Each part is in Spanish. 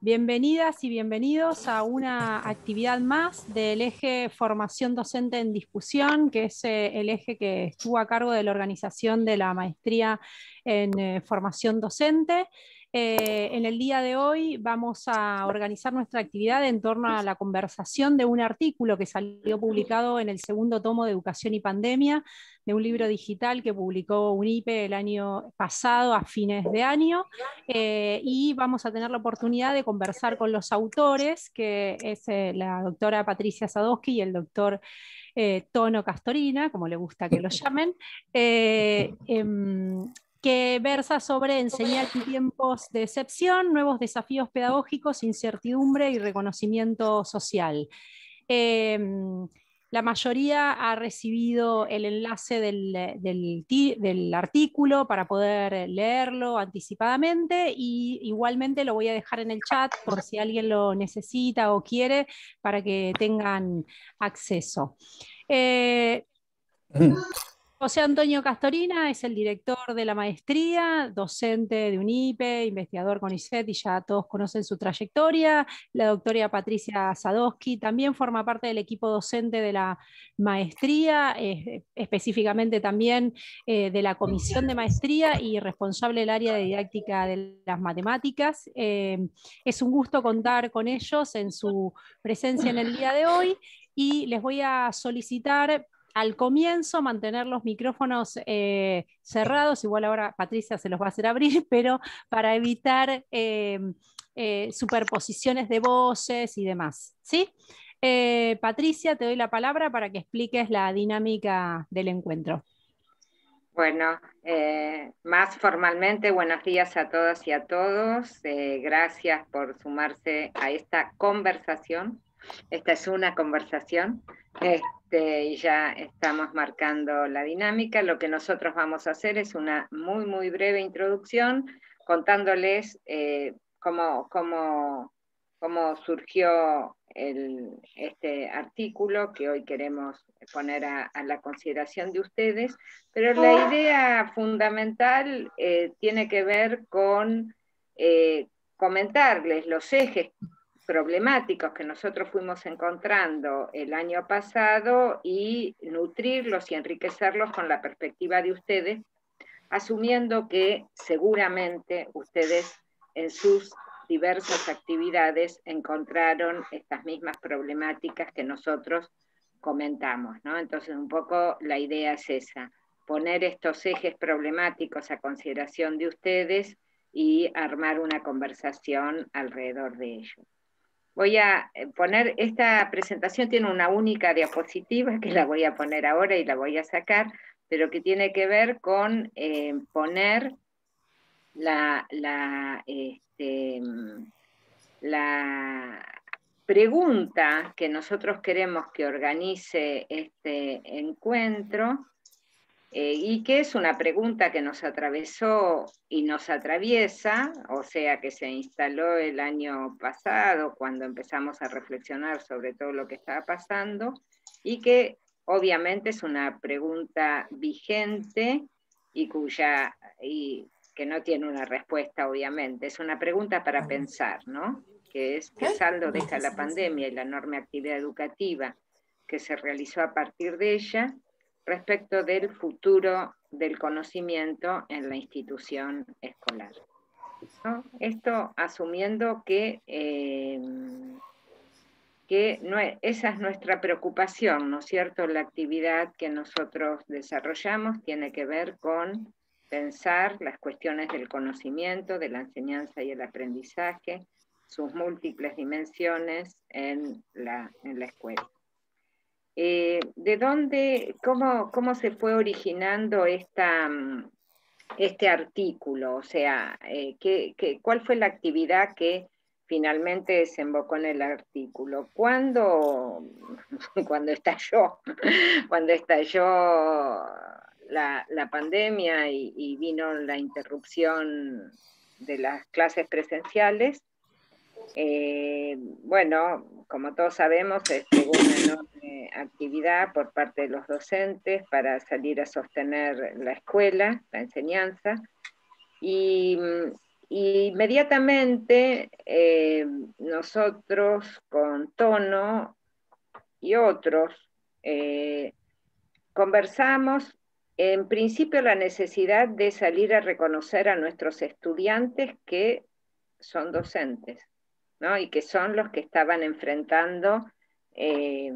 Bienvenidas y bienvenidos a una actividad más del eje Formación Docente en Discusión, que es eh, el eje que estuvo a cargo de la organización de la maestría en eh, formación docente. Eh, en el día de hoy vamos a organizar nuestra actividad en torno a la conversación de un artículo que salió publicado en el segundo tomo de Educación y Pandemia, de un libro digital que publicó UNIPE el año pasado, a fines de año, eh, y vamos a tener la oportunidad de conversar con los autores, que es eh, la doctora Patricia Sadowski y el doctor Tono Castorina, como le gusta que lo llamen, em, que versa sobre enseñar en tiempos de excepción, nuevos desafíos pedagógicos, incertidumbre y reconocimiento social. Em, la mayoría ha recibido el enlace del, artículo para poder leerlo anticipadamente y igualmente lo voy a dejar en el chat por si alguien lo necesita o quiere para que tengan acceso. Eh, José Antonio Castorina es el director de la maestría, docente de UNIPE, investigador con ICET y ya todos conocen su trayectoria. La doctora Patricia Sadowski también forma parte del equipo docente de la maestría, específicamente también eh, de la comisión de maestría y responsable del área de didáctica de las matemáticas. Eh, es un gusto contar con ellos en su presencia en el día de hoy y les voy a solicitar al comienzo mantener los micrófonos eh, cerrados, igual ahora Patricia se los va a hacer abrir, pero para evitar eh, eh, superposiciones de voces y demás. ¿sí? Patricia, te doy la palabra para que expliques la dinámica del encuentro. Bueno, más formalmente, buenos días a todas y a todos. gracias por sumarse a esta conversación. Esta es una conversación este, y ya estamos marcando la dinámica. Lo que nosotros vamos a hacer es una muy, muy breve introducción contándoles eh, cómo, cómo, cómo, surgió el, este artículo que hoy queremos poner a, la consideración de ustedes, pero la idea fundamental eh, tiene que ver con eh, comentarles los ejes problemáticos que nosotros fuimos encontrando el año pasado y nutrirlos y enriquecerlos con la perspectiva de ustedes, asumiendo que seguramente ustedes en sus diversas actividades encontraron estas mismas problemáticas que nosotros comentamos, ¿no? Entonces un poco la idea es esa, poner estos ejes problemáticos a consideración de ustedes y armar una conversación alrededor de ellos. Voy a eh, poner, esta presentación tiene una única diapositiva que la voy a poner ahora y la voy a sacar, pero que tiene que ver con eh, poner la, este, la pregunta que nosotros queremos que organice este encuentro eh, y que es una pregunta que nos atravesó y nos atraviesa, o sea, que se instaló el año pasado cuando empezamos a reflexionar sobre todo lo que estaba pasando, y que obviamente es una pregunta vigente y cuya y que no tiene una respuesta, obviamente. Es una pregunta para pensar, ¿no? Que es qué saldo deja la pandemia y la enorme actividad educativa que se realizó a partir de ella respecto del futuro del conocimiento en la institución escolar. Esto asumiendo que, eh, que no esa es nuestra preocupación, ¿no es cierto? La actividad que nosotros desarrollamos tiene que ver con pensar las cuestiones del conocimiento, de la enseñanza y el aprendizaje, sus múltiples dimensiones en la, en la escuela. Eh, ¿De dónde, cómo, cómo, se fue originando mm, este artículo? O sea, eh, ¿qué, cuál fue la actividad que finalmente desembocó en el artículo? ¿Cuándo, cuando estalló, cuando estalló la, la pandemia y vino la interrupción de las clases presenciales? Eh, bueno, como todos sabemos, es una enorme actividad por parte de los docentes para salir a sostener la escuela, la enseñanza, y, inmediatamente eh, nosotros con Tono y otros eh, conversamos en principio la necesidad de salir a reconocer a nuestros estudiantes que son docentes, ¿no? Y que son los que estaban enfrentando eh,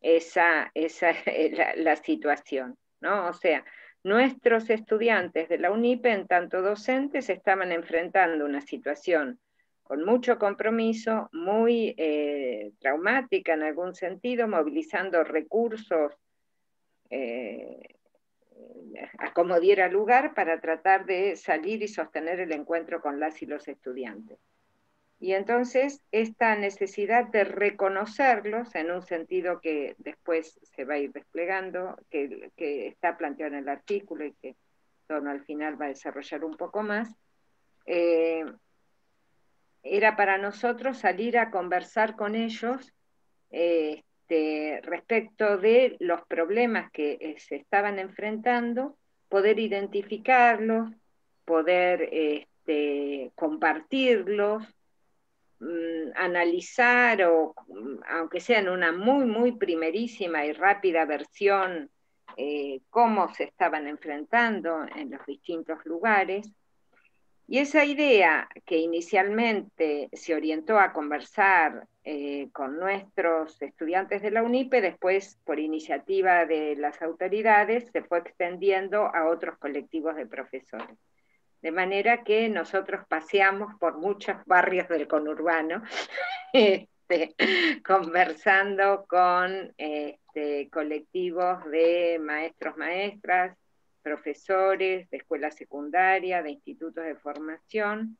esa, esa la, la, situación, ¿no? O sea, nuestros estudiantes de la UNIPE, en tanto docentes, estaban enfrentando una situación con mucho compromiso, muy eh, traumática en algún sentido, movilizando recursos eh, a como diera lugar para tratar de salir y sostener el encuentro con las y los estudiantes. Y entonces esta necesidad de reconocerlos en un sentido que después se va a ir desplegando, que, está planteado en el artículo y que Torno al final va a desarrollar un poco más, eh, era para nosotros salir a conversar con ellos este, respecto de los problemas que eh, se estaban enfrentando, poder identificarlos, poder este, compartirlos, Mm, analizar o mm, aunque sea en una muy, muy primerísima y rápida versión, eh, cómo se estaban enfrentando en los distintos lugares. Y esa idea que inicialmente se orientó a conversar eh, con nuestros estudiantes de la UNIPE, después por iniciativa de las autoridades se fue extendiendo a otros colectivos de profesores. De manera que nosotros paseamos por muchos barrios del conurbano, este, conversando con este, colectivos de maestros, maestras, profesores de escuela secundaria, de institutos de formación.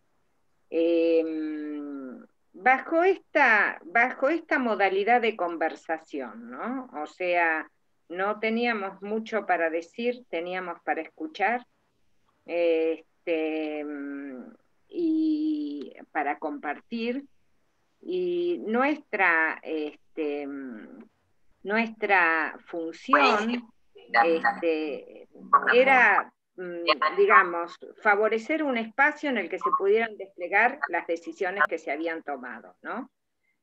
Em, bajo, esta, bajo esta modalidad de conversación, ¿no? O sea, no teníamos mucho para decir, teníamos para escuchar. Eh, este, y para compartir. Y nuestra, este, nuestra función este, era, mm, digamos, favorecer un espacio en el que se pudieran desplegar las decisiones que se habían tomado, ¿no?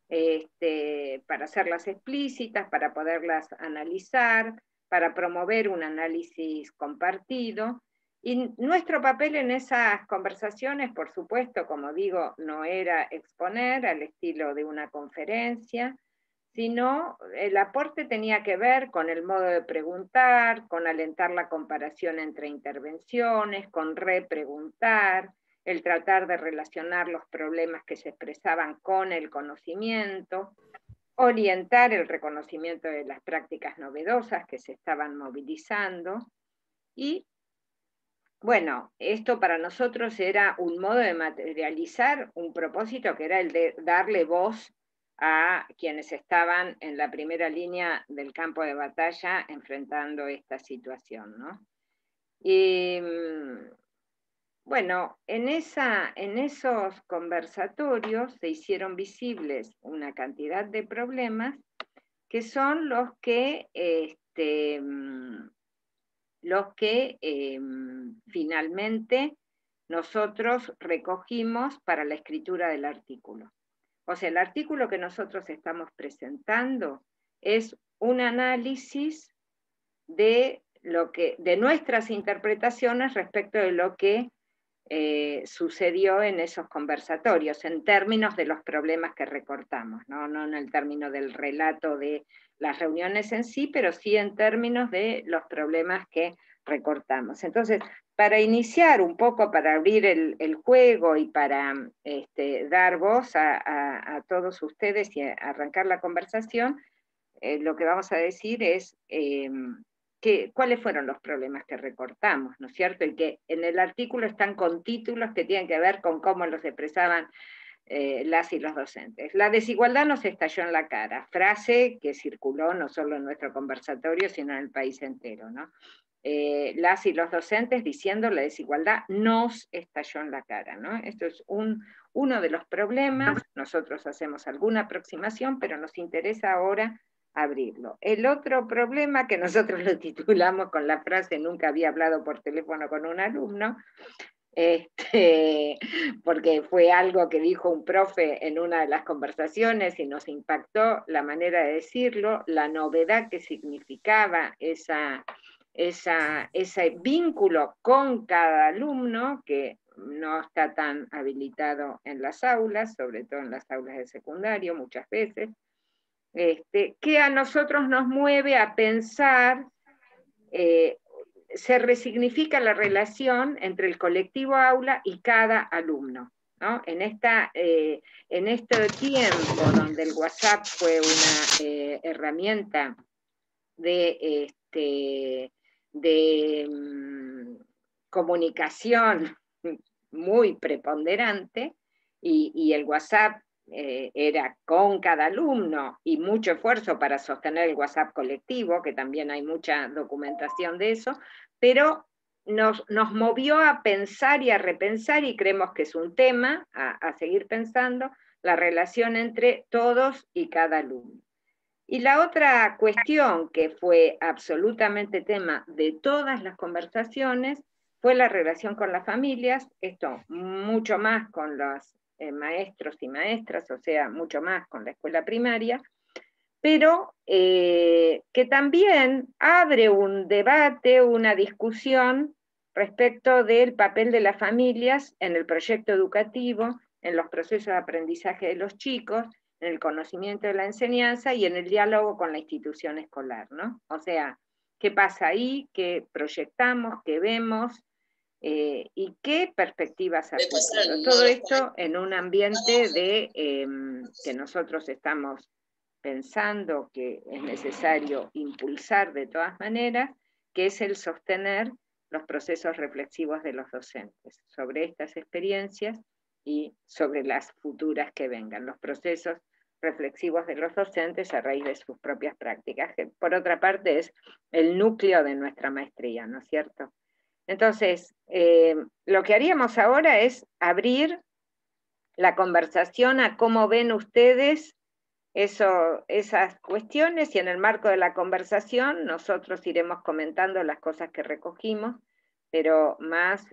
Este, para hacerlas explícitas, para poderlas analizar, para promover un análisis compartido y nuestro papel en esas conversaciones, por supuesto, como digo, no era exponer al estilo de una conferencia, sino el aporte tenía que ver con el modo de preguntar, con alentar la comparación entre intervenciones, con repreguntar, el tratar de relacionar los problemas que se expresaban con el conocimiento, orientar el reconocimiento de las prácticas novedosas que se estaban movilizando y bueno, esto para nosotros era un modo de materializar un propósito que era el de darle voz a quienes estaban en la primera línea del campo de batalla enfrentando esta situación. Y, mm, bueno, en, esa, en esos conversatorios se hicieron visibles una cantidad de problemas que son los que este, mm, los que em, finalmente nosotros recogimos para la escritura del artículo. O sea, el artículo que nosotros estamos presentando es un análisis de, lo que, de nuestras interpretaciones respecto de lo que eh, sucedió en esos conversatorios, en términos de los problemas que recortamos, ¿no? no en el término del relato de las reuniones en sí, pero sí en términos de los problemas que recortamos. Entonces, para iniciar un poco, para abrir el, juego y para este, dar voz a, todos ustedes y arrancar la conversación, eh, lo que vamos a decir es eh, cuáles fueron los problemas que recortamos, ¿no es cierto? Y que en el artículo están con títulos que tienen que ver con cómo los expresaban eh, las y los docentes. La desigualdad nos estalló en la cara, frase que circuló no solo en nuestro conversatorio, sino en el país entero, ¿no? Eh, las y los docentes diciendo la desigualdad nos estalló en la cara. ¿no? Esto es un, uno de los problemas, nosotros hacemos alguna aproximación, pero nos interesa ahora abrirlo. El otro problema que nosotros lo titulamos con la frase nunca había hablado por teléfono con un alumno, este, porque fue algo que dijo un profe en una de las conversaciones y nos impactó la manera de decirlo, la novedad que significaba ese vínculo con cada alumno que no está tan habilitado en las aulas, sobre todo en las aulas de secundario muchas veces, este, que a nosotros nos mueve a pensar eh, se resignifica la relación entre el colectivo aula y cada alumno. En, esta, eh, en este tiempo donde el WhatsApp fue una eh, herramienta de, este, de mm, comunicación muy preponderante y, el WhatsApp eh, era con cada alumno y mucho esfuerzo para sostener el WhatsApp colectivo, que también hay mucha documentación de eso, pero nos, movió a pensar y a repensar y creemos que es un tema a, seguir pensando, la relación entre todos y cada alumno. Y la otra cuestión que fue absolutamente tema de todas las conversaciones fue la relación con las familias, esto mucho más con los eh, maestros y maestras, o sea, mucho más con la escuela primaria, pero eh, que también abre un debate, una discusión respecto del papel de las familias en el proyecto educativo, en los procesos de aprendizaje de los chicos, en el conocimiento de la enseñanza y en el diálogo con la institución escolar, ¿no? O sea, ¿qué pasa ahí? ¿Qué proyectamos? ¿Qué vemos? Eh, ¿Y qué perspectivas a Todo esto en un ambiente de em, que nosotros estamos pensando que es necesario impulsar de todas maneras, que es el sostener los procesos reflexivos de los docentes sobre estas experiencias y sobre las futuras que vengan, los procesos reflexivos de los docentes a raíz de sus propias prácticas, que por otra parte es el núcleo de nuestra maestría, ¿no es cierto? Entonces, eh, lo que haríamos ahora es abrir la conversación a cómo ven ustedes eso, esas cuestiones y en el marco de la conversación nosotros iremos comentando las cosas que recogimos, pero más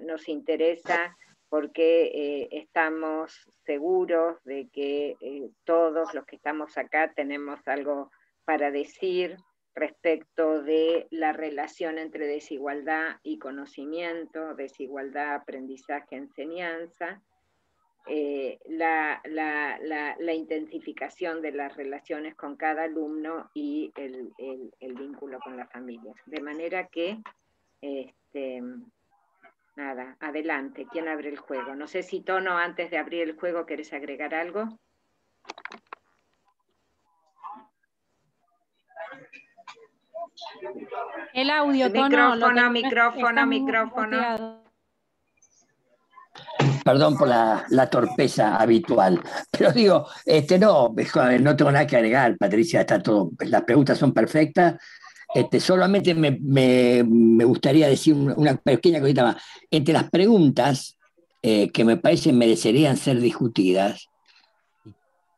nos interesa porque eh, estamos seguros de que eh, todos los que estamos acá tenemos algo para decir respecto de la relación entre desigualdad y conocimiento, desigualdad, aprendizaje, enseñanza, eh, la, intensificación de las relaciones con cada alumno y el, vínculo con las familias. De manera que, este, nada, adelante, ¿quién abre el juego? No sé si Tono, antes de abrir el juego, ¿querés agregar algo? El audio, Micrófono, micrófono, micrófono. Perdón por la, torpeza habitual. Pero digo, este, no, no tengo nada que agregar, Patricia, está todo, las preguntas son perfectas. Este, solamente me, gustaría decir una pequeña cosita más. Entre las preguntas eh, que me parecen merecerían ser discutidas,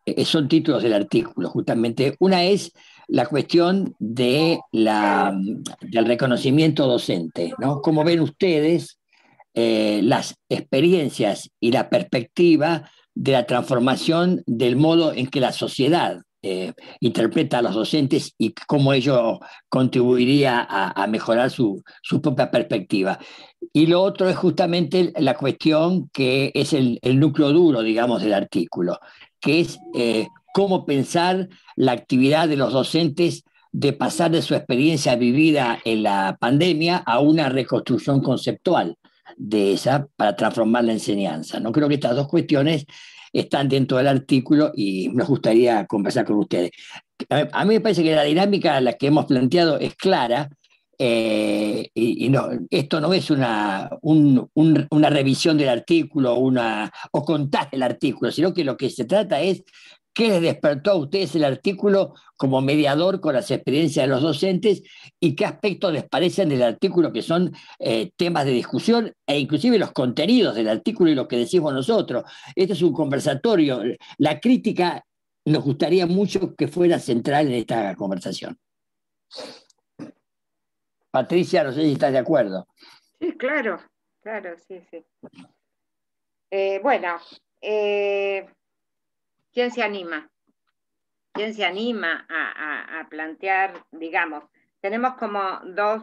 eh, son títulos del artículo, justamente. Una es la cuestión de la, del reconocimiento docente, ¿no? ¿Cómo ven ustedes eh, las experiencias y la perspectiva de la transformación del modo en que la sociedad eh, interpreta a los docentes y cómo ello contribuiría a, mejorar su, propia perspectiva. Y lo otro es justamente la cuestión que es el, núcleo duro, digamos, del artículo, que es eh, cómo pensar la actividad de los docentes de pasar de su experiencia vivida en la pandemia a una reconstrucción conceptual de esa para transformar la enseñanza. No creo que estas dos cuestiones están dentro del artículo y nos gustaría conversar con ustedes. A mí me parece que la dinámica la que hemos planteado es clara eh, y, no, esto no es una, una revisión del artículo una, o contar el artículo, sino que lo que se trata es ¿Qué les despertó a ustedes el artículo como mediador con las experiencias de los docentes y qué aspectos les parecen del artículo que son eh, temas de discusión e inclusive los contenidos del artículo y lo que decimos nosotros? Este es un conversatorio. La crítica nos gustaría mucho que fuera central en esta conversación. Patricia, no sé si estás de acuerdo. Sí, claro, claro, sí, sí. Eh, bueno, eh, ¿quién se anima? ¿Quién se anima a, plantear, digamos, tenemos como dos,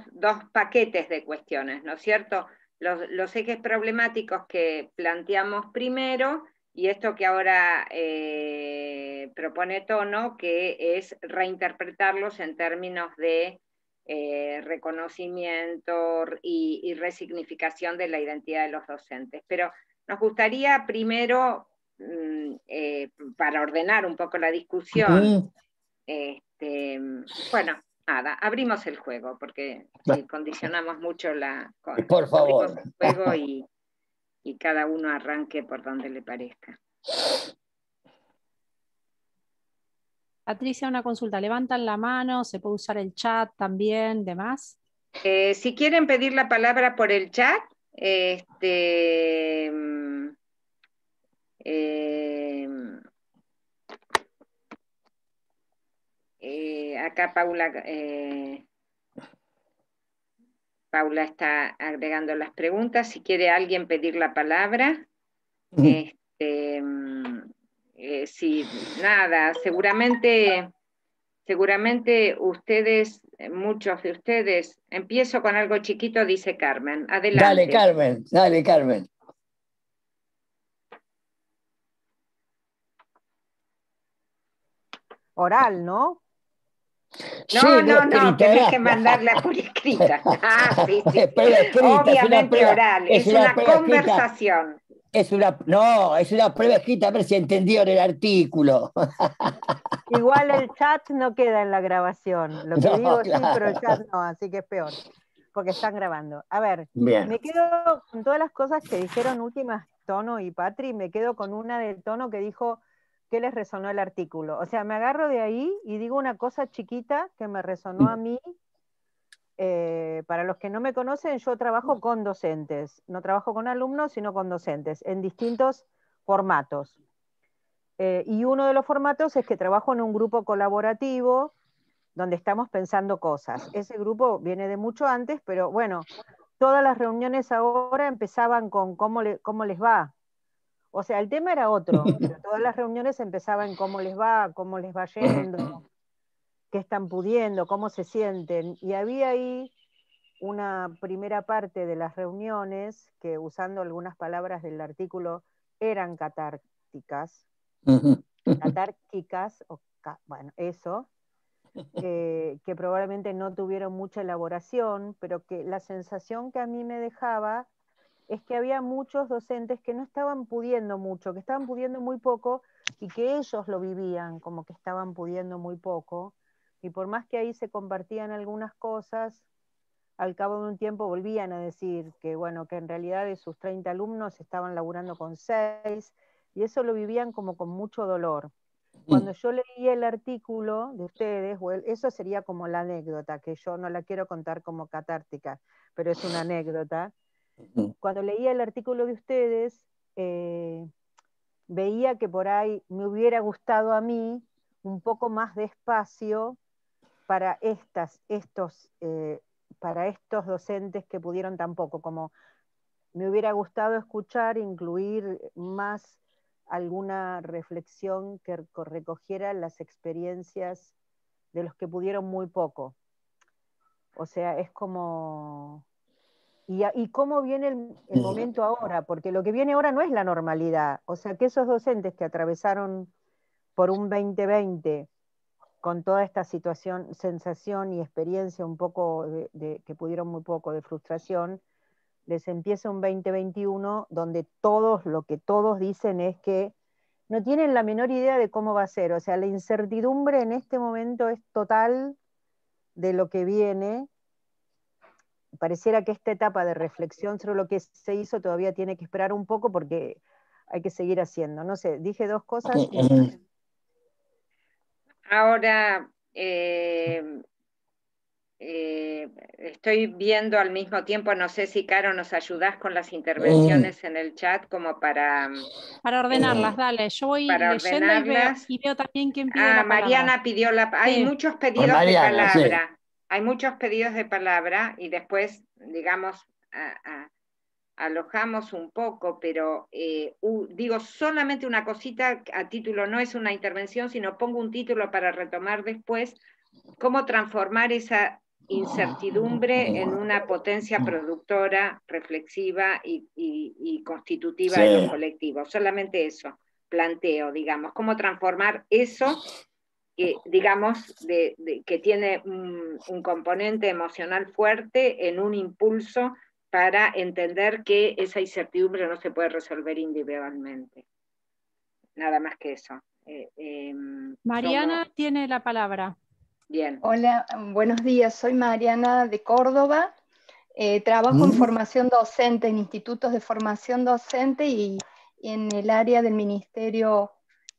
paquetes de cuestiones, ¿no es cierto? Los, ejes problemáticos que planteamos primero y esto que ahora eh, propone Tono, que es reinterpretarlos en términos de eh, reconocimiento y, resignificación de la identidad de los docentes. Pero nos gustaría primero, eh, para ordenar un poco la discusión, este, bueno, nada, abrimos el juego, porque condicionamos mucho la... Por favor. El juego y, y cada uno arranque por donde le parezca. Patricia, una consulta. ¿Levantan la mano? ¿Se puede usar el chat también? ¿Demás? Eh, si quieren pedir la palabra por el chat, este, eh, eh, acá Paula, Paula está agregando las preguntas. Si quiere alguien pedir la palabra, este, eh, sí, nada, seguramente, seguramente ustedes, eh, muchos de ustedes, empiezo con algo chiquito, dice Carmen. Adelante. Dale, Carmen, dale, Carmen. Oral, ¿no? No, no, no, tenés que mandarla por escrita. Ah, sí, sí. Obviamente oral, es, una, conversación. Es una, no, es una prueba escrita a ver si entendieron el artículo. Igual el chat no queda en la grabación. Lo que digo sí, pero el chat no, así que es peor, porque están grabando. A ver, me quedo con todas las cosas que dijeron últimas Tono y Patri, me quedo con una del Tono que dijo que les resonó el artículo. O sea, me agarro de ahí y digo una cosa chiquita que me resonó a mí eh, para los que no me conocen, yo trabajo con docentes, no trabajo con alumnos, sino con docentes, en distintos formatos. Eh, y uno de los formatos es que trabajo en un grupo colaborativo donde estamos pensando cosas. Ese grupo viene de mucho antes, pero bueno, todas las reuniones ahora empezaban con cómo, cómo les va. O sea, el tema era otro, pero todas las reuniones empezaban cómo les va, cómo les va yendo, qué están pudiendo, cómo se sienten. Y había ahí una primera parte de las reuniones que, usando algunas palabras del artículo, eran catárticas, catárquicas, o, bueno, eso, eh, que probablemente no tuvieron mucha elaboración, pero que la sensación que a mí me dejaba es que había muchos docentes que no estaban pudiendo mucho, que estaban pudiendo muy poco y que ellos lo vivían como que estaban pudiendo muy poco y por más que ahí se compartían algunas cosas, al cabo de un tiempo volvían a decir que, bueno, que en realidad de sus 30 alumnos estaban laburando con 6, y eso lo vivían como con mucho dolor. Cuando yo leí el artículo de ustedes, eso sería como la anécdota, que yo no la quiero contar como catártica, pero es una anécdota. Cuando leía el artículo de ustedes, eh, veía que por ahí me hubiera gustado a mí un poco más de espacio para, estas, estos, eh, para estos docentes que pudieron tampoco, como me hubiera gustado escuchar, incluir más alguna reflexión que recogiera las experiencias de los que pudieron muy poco. O sea, es como... ¿Y, cómo viene el, el, momento ahora? Porque lo que viene ahora no es la normalidad. O sea, que esos docentes que atravesaron por un 2020 con toda esta situación, sensación y experiencia un poco de, que pudieron muy poco de frustración, les empieza un 2021 donde todos, lo que todos dicen es que no tienen la menor idea de cómo va a ser. O sea, la incertidumbre en este momento es total de lo que viene. Pareciera que esta etapa de reflexión sobre lo que se hizo todavía tiene que esperar un poco porque hay que seguir haciendo. No sé, dije dos cosas. Ahora eh, eh, estoy viendo al mismo tiempo, no sé si Caro nos ayudas con las intervenciones en el chat como para... Para ordenarlas, dale. Yo voy leyendo y veo, también quién pide ah, Mariana pidió la... Hay muchos pedidos de palabra. Hay muchos pedidos de palabra y después, digamos, alojamos un poco, pero eh, digo solamente una cosita a título, no es una intervención, sino pongo un título para retomar después cómo transformar esa incertidumbre en una potencia productora, reflexiva y, constitutiva de los colectivos. Solamente eso planteo, digamos, cómo transformar eso, digamos, que tiene un, componente emocional fuerte en un impulso para entender que esa incertidumbre no se puede resolver individualmente. Nada más que eso. Eh, em, Mariana tiene la palabra. Bien. Hola, buenos días. Soy Mariana de Córdoba. Eh, trabajo en mm. formación docente, en institutos de formación docente y, en el área del ministerio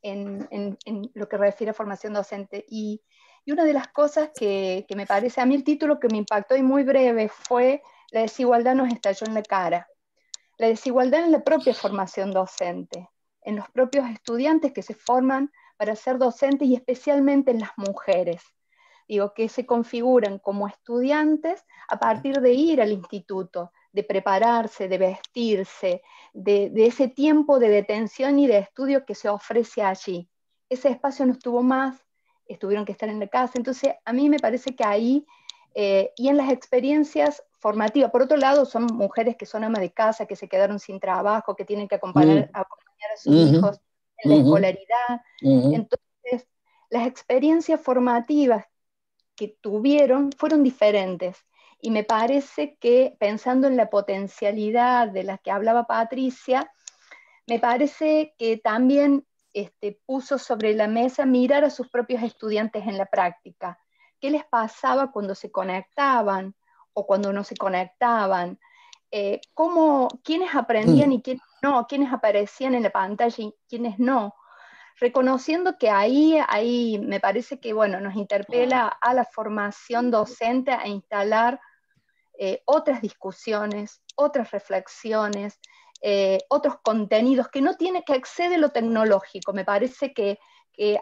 en, lo que refiere a formación docente. Y, una de las cosas que, que, me parece, a mí el título que me impactó y muy breve fue La desigualdad nos estalló en la cara. La desigualdad en la propia formación docente, en los propios estudiantes que se forman para ser docentes y especialmente en las mujeres digo, que se configuran como estudiantes a partir de ir al instituto, de prepararse, de vestirse, de, ese tiempo de detención y de estudio que se ofrece allí. Ese espacio no estuvo más, estuvieron que estar en la casa. Entonces, a mí me parece que ahí, eh, y en las experiencias formativas, por otro lado, son mujeres que son amas de casa, que se quedaron sin trabajo, que tienen que acompañar, a sus hijos en la escolaridad. Entonces, las experiencias formativas que tuvieron fueron diferentes. Y me parece que pensando en la potencialidad de la que hablaba Patricia, me parece que también este, puso sobre la mesa mirar a sus propios estudiantes en la práctica. ¿Qué les pasaba cuando se conectaban o cuando no se conectaban? Eh, ¿cómo, ¿Quiénes aprendían y quiénes no? ¿Quiénes aparecían en la pantalla y quiénes no? reconociendo que ahí, ahí me parece que bueno, nos interpela a la formación docente a instalar eh, otras discusiones, otras reflexiones, eh, otros contenidos que no tiene que exceder lo tecnológico. Me parece que,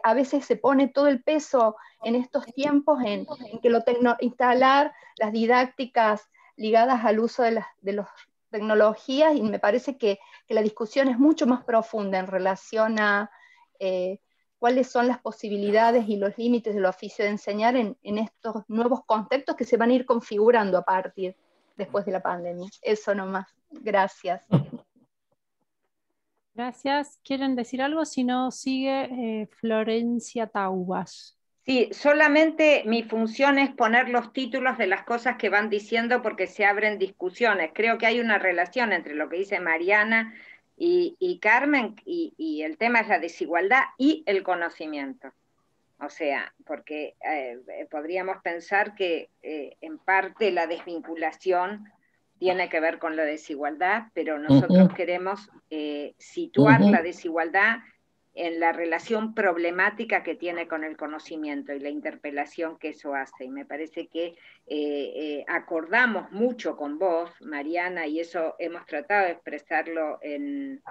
a veces se pone todo el peso en estos tiempos en, que lo instalar las didácticas ligadas al uso de las de tecnologías y me parece que, que la discusión es mucho más profunda en relación a eh, cuáles son las posibilidades y los límites del oficio de enseñar en, estos nuevos contextos que se van a ir configurando a partir después de la pandemia. Eso nomás. Gracias. Gracias. ¿Quieren decir algo? Si no, sigue eh, Florencia Taubas. Sí, solamente mi función es poner los títulos de las cosas que van diciendo porque se abren discusiones. Creo que hay una relación entre lo que dice Mariana y, Carmen, y, el tema es la desigualdad y el conocimiento. O sea, porque eh, podríamos pensar que eh, en parte la desvinculación tiene que ver con la desigualdad, pero nosotros queremos eh, situar la desigualdad en la relación problemática que tiene con el conocimiento y la interpelación que eso hace. Y me parece que eh, eh, acordamos mucho con vos, Mariana, y eso hemos tratado de expresarlo en,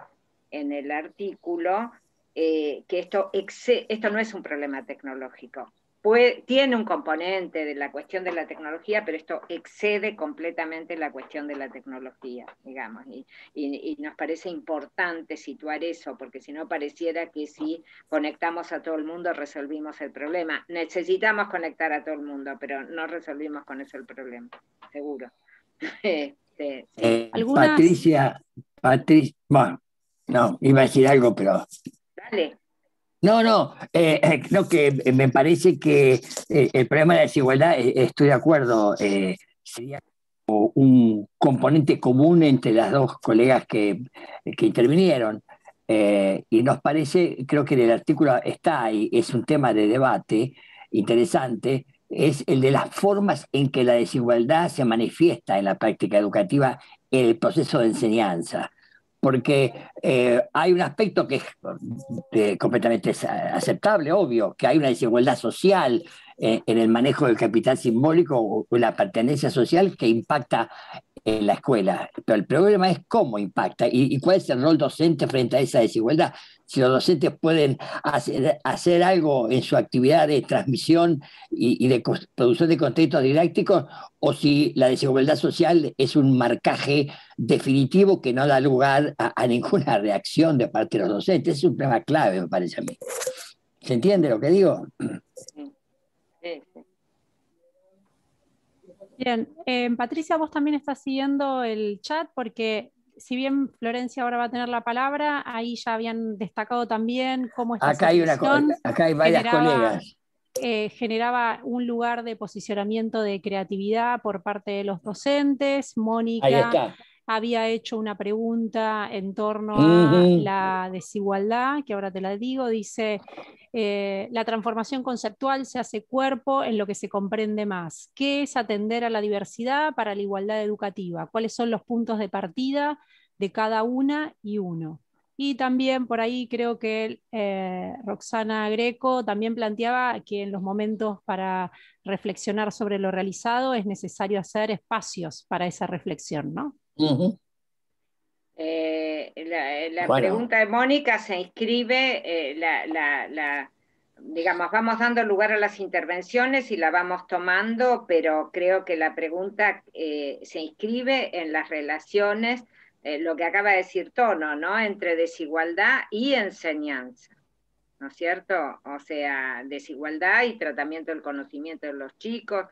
el artículo, eh, que esto, esto no es un problema tecnológico tiene un componente de la cuestión de la tecnología, pero esto excede completamente la cuestión de la tecnología, digamos, y, nos parece importante situar eso, porque si no pareciera que si conectamos a todo el mundo resolvimos el problema. Necesitamos conectar a todo el mundo, pero no resolvimos con eso el problema, seguro. Este, eh, Patricia, Patricia, bueno, no, iba a decir algo, pero... Dale. No, no, eh, eh, creo que me parece que eh, el problema de la desigualdad, estoy de acuerdo, sería un componente común entre las dos colegas que, intervinieron. y nos parece, creo que en el artículo está ahí, es un tema de debate interesante, es el de las formas en que la desigualdad se manifiesta en la práctica educativa en el proceso de enseñanza porque eh, hay un aspecto que es eh, completamente aceptable, obvio, que hay una desigualdad social eh, en el manejo del capital simbólico o, la pertenencia social que impacta en la escuela. Pero el problema es cómo impacta y, cuál es el rol docente frente a esa desigualdad. Si los docentes pueden hacer, hacer algo en su actividad de transmisión y, de producción de contenidos didácticos, o si la desigualdad social es un marcaje definitivo que no da lugar a, ninguna reacción de parte de los docentes. Es un tema clave, me parece a mí. ¿Se entiende lo que digo? Bien, eh, Patricia, vos también estás siguiendo el chat porque si bien Florencia ahora va a tener la palabra, ahí ya habían destacado también cómo esta acá hay, una, acá hay varias colegas. Eh, generaba un lugar de posicionamiento de creatividad por parte de los docentes. Mónica había hecho una pregunta en torno a la desigualdad, que ahora te la digo, dice, eh, la transformación conceptual se hace cuerpo en lo que se comprende más. ¿Qué es atender a la diversidad para la igualdad educativa? ¿Cuáles son los puntos de partida de cada una y uno? Y también por ahí creo que eh, Roxana Greco también planteaba que en los momentos para reflexionar sobre lo realizado es necesario hacer espacios para esa reflexión, ¿no? Eh, la, pregunta de Mónica se inscribe, eh, la, digamos, vamos dando lugar a las intervenciones y la vamos tomando, pero creo que la pregunta eh, se inscribe en las relaciones, lo que acaba de decir Tono, ¿no? Entre desigualdad y enseñanza, ¿no es cierto? O sea, desigualdad y tratamiento del conocimiento de los chicos,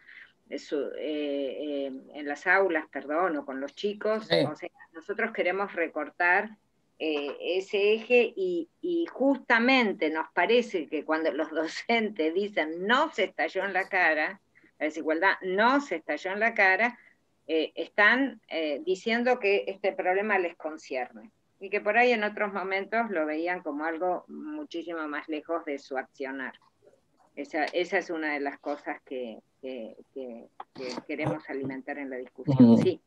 en las aulas, perdón, o con los chicos, o sea, nosotros queremos recortar eh, ese eje y, justamente nos parece que cuando los docentes dicen no se estalló en la cara, la desigualdad no se estalló en la cara, eh, están eh, diciendo que este problema les concierne y que por ahí en otros momentos lo veían como algo muchísimo más lejos de su accionar. Esa, es una de las cosas que, queremos alimentar en la discusión. Sí.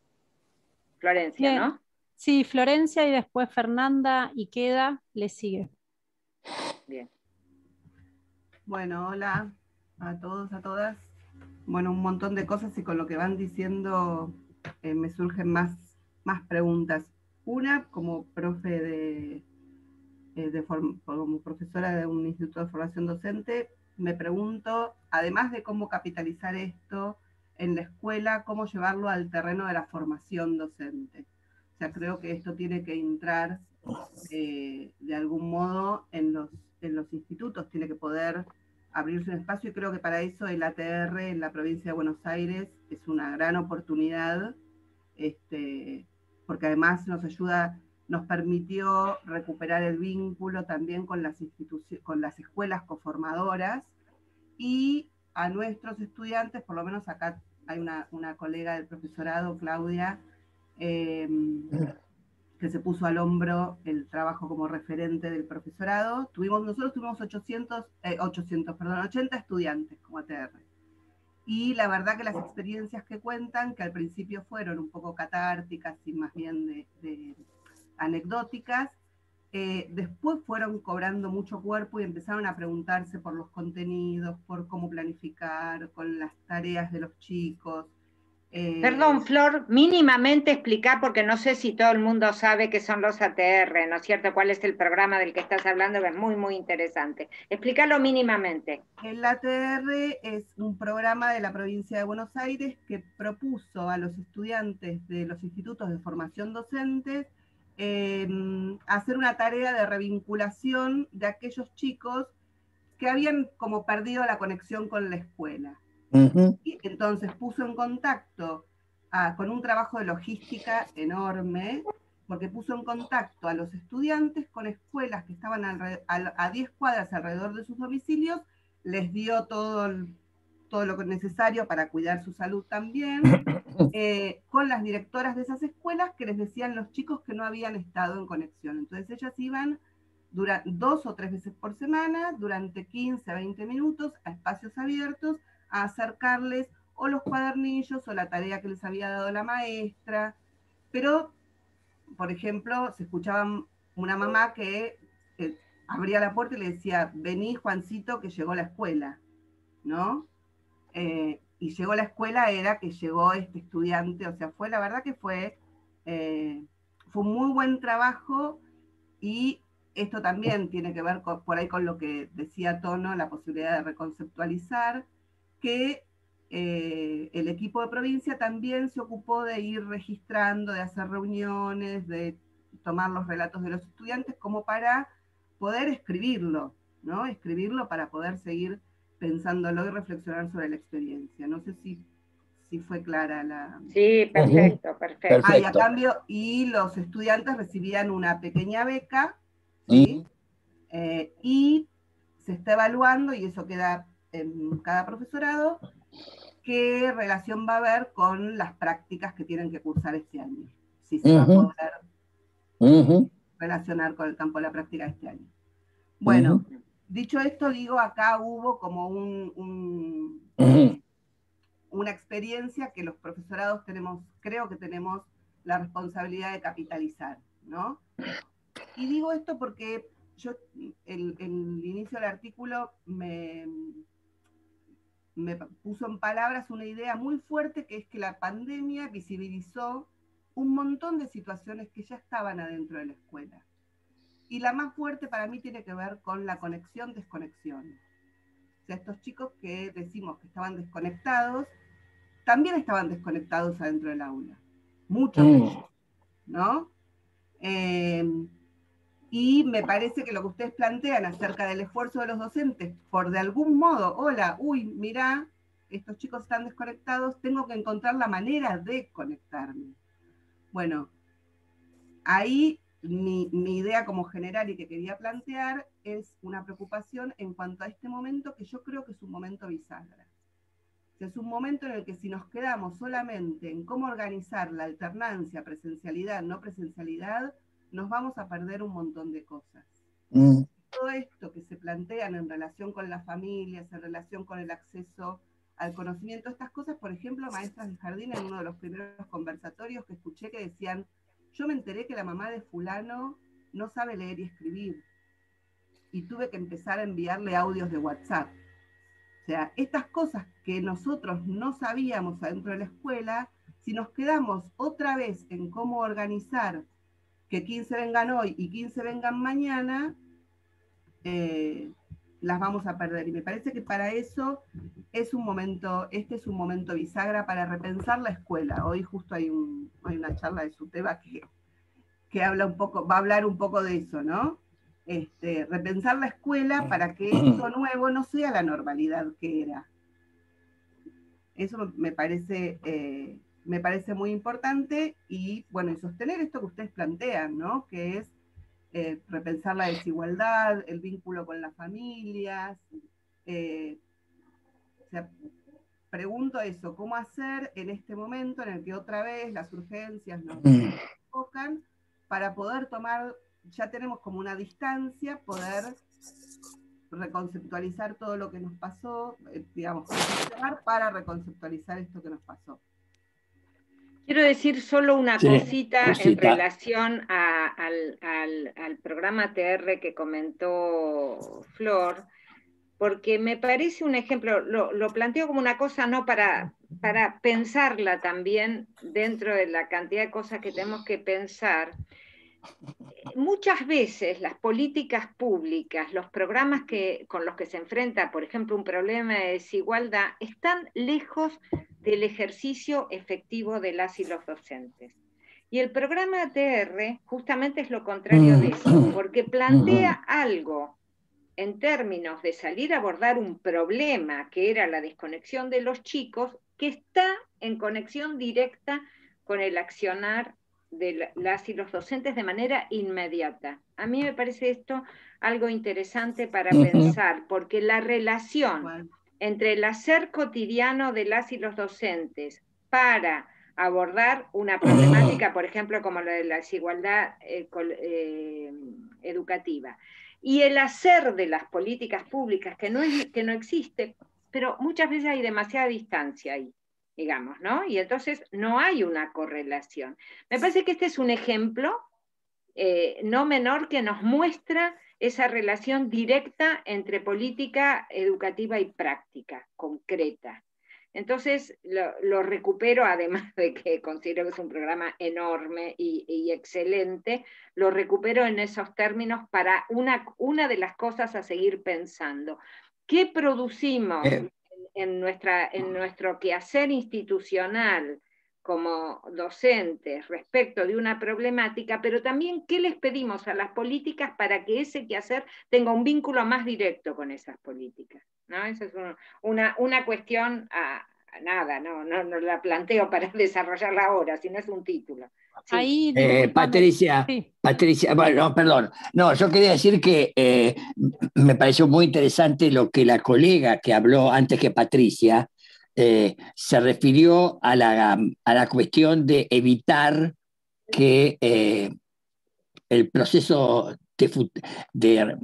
Florencia, ¿no? Sí, Florencia y después Fernanda y queda, le sigue. Bien. Bueno, hola a todos, a todas. Bueno, un montón de cosas y con lo que van diciendo eh, me surgen más, más preguntas. Una, como profe de, eh, como profesora de un instituto de formación docente, me pregunto, además de cómo capitalizar esto en la escuela, cómo llevarlo al terreno de la formación docente creo que esto tiene que entrar eh, de algún modo en los, en los institutos, tiene que poder abrirse un espacio y creo que para eso el ATR en la provincia de Buenos Aires es una gran oportunidad, este, porque además nos ayuda, nos permitió recuperar el vínculo también con las, con las escuelas coformadoras y a nuestros estudiantes, por lo menos acá hay una, una colega del profesorado, Claudia, Em, que se puso al hombro el trabajo como referente del profesorado. Tuvimos, nosotros tuvimos 800, 800, eh, perdón, 80 estudiantes como ATR. Y la verdad que las experiencias que cuentan, que al principio fueron un poco catárticas y más bien de, anecdóticas, eh, después fueron cobrando mucho cuerpo y empezaron a preguntarse por los contenidos, por cómo planificar, con las tareas de los chicos, eh, Perdón, Flor, mínimamente explicar, porque no sé si todo el mundo sabe qué son los ATR, ¿no es cierto? ¿Cuál es el programa del que estás hablando? Que es muy, muy interesante. Explícalo mínimamente. El ATR es un programa de la provincia de Buenos Aires que propuso a los estudiantes de los institutos de formación docente hacer una tarea de revinculación de aquellos chicos que habían como perdido la conexión con la escuela. Y entonces puso en contacto con un trabajo de logística enorme, porque puso en contacto a los estudiantes con escuelas que estaban a 10 cuadras alrededor de sus domicilios, les dio todo, todo lo necesario para cuidar su salud también, eh, con las directoras de esas escuelas que les decían los chicos que no habían estado en conexión. Entonces ellas iban dos o tres veces por semana, durante 15, 20 minutos, a espacios abiertos, a acercarles o los cuadernillos o la tarea que les había dado la maestra, pero, por ejemplo, se escuchaba una mamá que abría la puerta y le decía, vení Juancito que llegó a la escuela, ¿no? Eh, y llegó a la escuela era que llegó este estudiante, o sea, fue la verdad que fue, eh, fue un muy buen trabajo y esto también tiene que ver por ahí con lo que decía Tono, la posibilidad de reconceptualizar, que eh, el equipo de provincia también se ocupó de ir registrando, de hacer reuniones, de tomar los relatos de los estudiantes como para poder escribirlo, ¿no? Escribirlo para poder seguir pensándolo y reflexionar sobre la experiencia. No sé si, si fue clara la... Sí, perfecto, perfecto. Ah, y a cambio, y los estudiantes recibían una pequeña beca, ¿sí? Eh, y se está evaluando, y eso queda en cada profesorado, qué relación va a haber con las prácticas que tienen que cursar este año. Si se va a poder relacionar con el campo de la práctica este año. Bueno, dicho esto, digo, acá hubo como un, una experiencia que los profesorados tenemos, creo que tenemos la responsabilidad de capitalizar, ¿no? Y digo esto porque yo, el, el inicio del artículo me, me puso en palabras una idea muy fuerte que es que la pandemia visibilizó un montón de situaciones que ya estaban adentro de la escuela. Y la más fuerte para mí tiene que ver con la conexión-desconexión. O sea, estos chicos que decimos que estaban desconectados, también estaban desconectados adentro del aula. Muchos de mm. ellos, ¿no? Eh, y me parece que lo que ustedes plantean acerca del esfuerzo de los docentes, por de algún modo, hola, uy, mirá, estos chicos están desconectados, tengo que encontrar la manera de conectarme. Bueno, ahí mi, idea como general y que quería plantear es una preocupación en cuanto a este momento que yo creo que es un momento bisagra. Es un momento en el que si nos quedamos solamente en cómo organizar la alternancia, presencialidad, no presencialidad, nos vamos a perder un montón de cosas. Mm. Todo esto que se plantean en relación con las familias, en relación con el acceso al conocimiento, estas cosas, por ejemplo, maestras de jardín en uno de los primeros conversatorios que escuché que decían, yo me enteré que la mamá de fulano no sabe leer y escribir y tuve que empezar a enviarle audios de WhatsApp. O sea, estas cosas que nosotros no sabíamos adentro de la escuela, si nos quedamos otra vez en cómo organizar que 15 vengan hoy y 15 vengan mañana, eh, las vamos a perder. Y me parece que para eso es un momento, este es un momento bisagra para repensar la escuela. Hoy justo hay, una charla de Suteba que, que habla un poco, va a hablar un poco de eso, ¿no? Este, repensar la escuela para que esto nuevo no sea la normalidad que era. Eso me parece eh, me parece muy importante y bueno, y sostener esto que ustedes plantean, ¿no? Que es eh, repensar la desigualdad, el vínculo con las familias. Eh, o sea, pregunto eso, ¿cómo hacer en este momento en el que otra vez las urgencias nos tocan mm. para poder tomar, ya tenemos como una distancia, poder reconceptualizar todo lo que nos pasó, eh, digamos, para reconceptualizar esto que nos pasó. Quiero decir solo una cosita, en relación al, programa TR que comentó Flor, porque me parece un ejemplo, lo, planteo como una cosa no para, para pensarla también dentro de la cantidad de cosas que tenemos que pensar. Muchas veces las políticas públicas, los programas que, con los que se enfrenta, por ejemplo, un problema de desigualdad, están lejos del ejercicio efectivo de las y los docentes. Y el programa ATR justamente es lo contrario de eso, mm. porque plantea algo en términos de salir a abordar un problema que era la desconexión de los chicos, que está en conexión directa con el accionar de las y los docentes de manera inmediata. A mí me parece esto algo interesante para pensar, porque la relación entre el hacer cotidiano de las y los docentes para abordar una problemática, por ejemplo, como la de la desigualdad eh, eh, educativa, y el hacer de las políticas públicas, que no, es, que no existe, pero muchas veces hay demasiada distancia ahí, digamos, ¿no? Y entonces no hay una correlación. Me parece que este es un ejemplo eh, no menor que nos muestra esa relación directa entre política educativa y práctica, concreta. Entonces lo, recupero, además de que considero que es un programa enorme y, excelente, lo recupero en esos términos para una, una de las cosas a seguir pensando. ¿Qué producimos eh. En, nuestra, en nuestro quehacer institucional? como docentes respecto de una problemática, pero también qué les pedimos a las políticas para que ese quehacer tenga un vínculo más directo con esas políticas. ¿no? Esa es una, una cuestión a, nada, no, no, no, la planteo para desarrollarla ahora, sino es un título. Ahí, eh, Patricia, Patricia, bueno, perdón. No, yo quería decir que eh, me pareció muy interesante lo que la colega que habló antes que Patricia eh, se refirió a la, a la, cuestión de evitar que el proceso de, de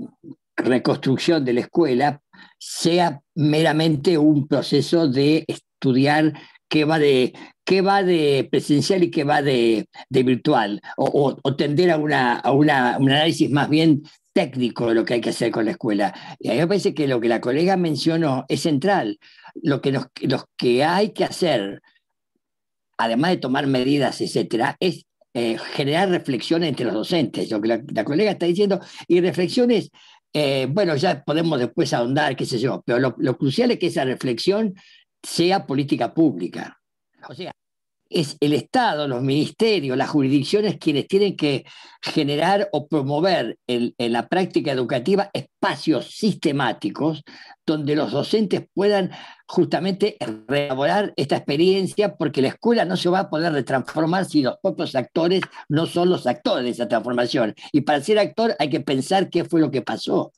reconstrucción de la escuela sea meramente un proceso de estudiar qué va de, qué va de presencial y qué va de, virtual, o, tender a, una, a una, un análisis más bien técnico de lo que hay que hacer con la escuela. Y a mí me parece que lo que la colega mencionó es central. Lo que, nos, que hay que hacer, además de tomar medidas, etcétera, es eh, generar reflexiones entre los docentes, lo que la, la, colega está diciendo, y reflexiones eh, bueno, ya podemos después ahondar, qué sé yo, pero lo, crucial es que esa reflexión sea política pública. O sea, es el Estado, los ministerios, las jurisdicciones quienes tienen que generar o promover en, la práctica educativa espacios sistemáticos donde los docentes puedan justamente reelaborar esta experiencia, porque la escuela no se va a poder retransformar si los propios actores no son los actores de esa transformación. Y para ser actor hay que pensar qué fue lo que pasó.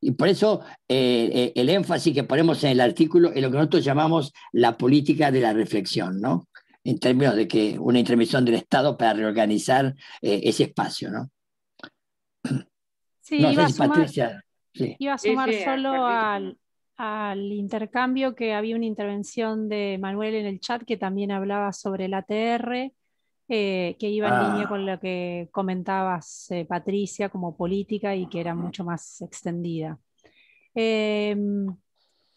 Y por eso eh, eh, el énfasis que ponemos en el artículo es lo que nosotros llamamos la política de la reflexión, ¿no? en términos de que una intervención del Estado para reorganizar eh, ese espacio, ¿no? Sí, iba, a sumar, iba, a sumar, solo al, intercambio que había una intervención de Manuel en el chat que también hablaba sobre el ATR, eh, que iba en línea ah. con lo que comentabas, eh, Patricia, como política y que era mucho más extendida. Em,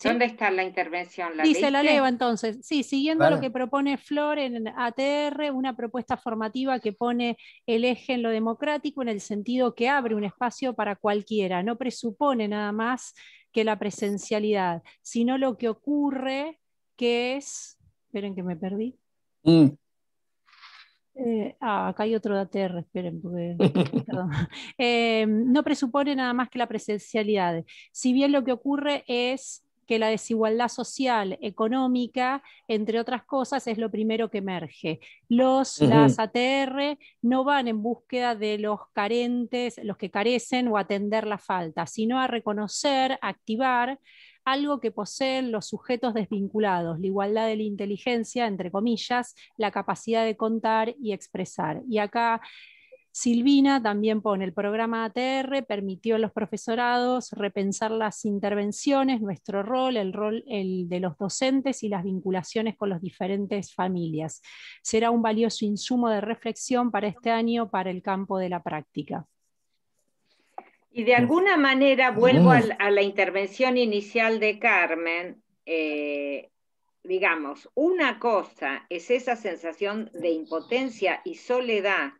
¿Dónde está la intervención? ¿La Dice la leo entonces. Sí, siguiendo lo que propone Flor en ATR, una propuesta formativa que pone el eje en lo democrático en el sentido que abre un espacio para cualquiera, no presupone nada más que la presencialidad, sino lo que ocurre que es, esperen que me perdí. Mm. Eh, ah, acá hay otro de ATR, esperen, porque, eh, no presupone nada más que la presencialidad. Si bien lo que ocurre es que la desigualdad social, económica, entre otras cosas, es lo primero que emerge. Los, Las ATR no van en búsqueda de los carentes, los que carecen o atender la falta, sino a reconocer, activar algo que poseen los sujetos desvinculados, la igualdad de la inteligencia, entre comillas, la capacidad de contar y expresar. Y acá Silvina también pone el programa ATR, permitió a los profesorados repensar las intervenciones, nuestro rol, el rol el de los docentes y las vinculaciones con las diferentes familias. Será un valioso insumo de reflexión para este año para el campo de la práctica. Y de alguna manera vuelvo a, la intervención inicial de Carmen. Eh, digamos, una cosa es esa sensación de impotencia y soledad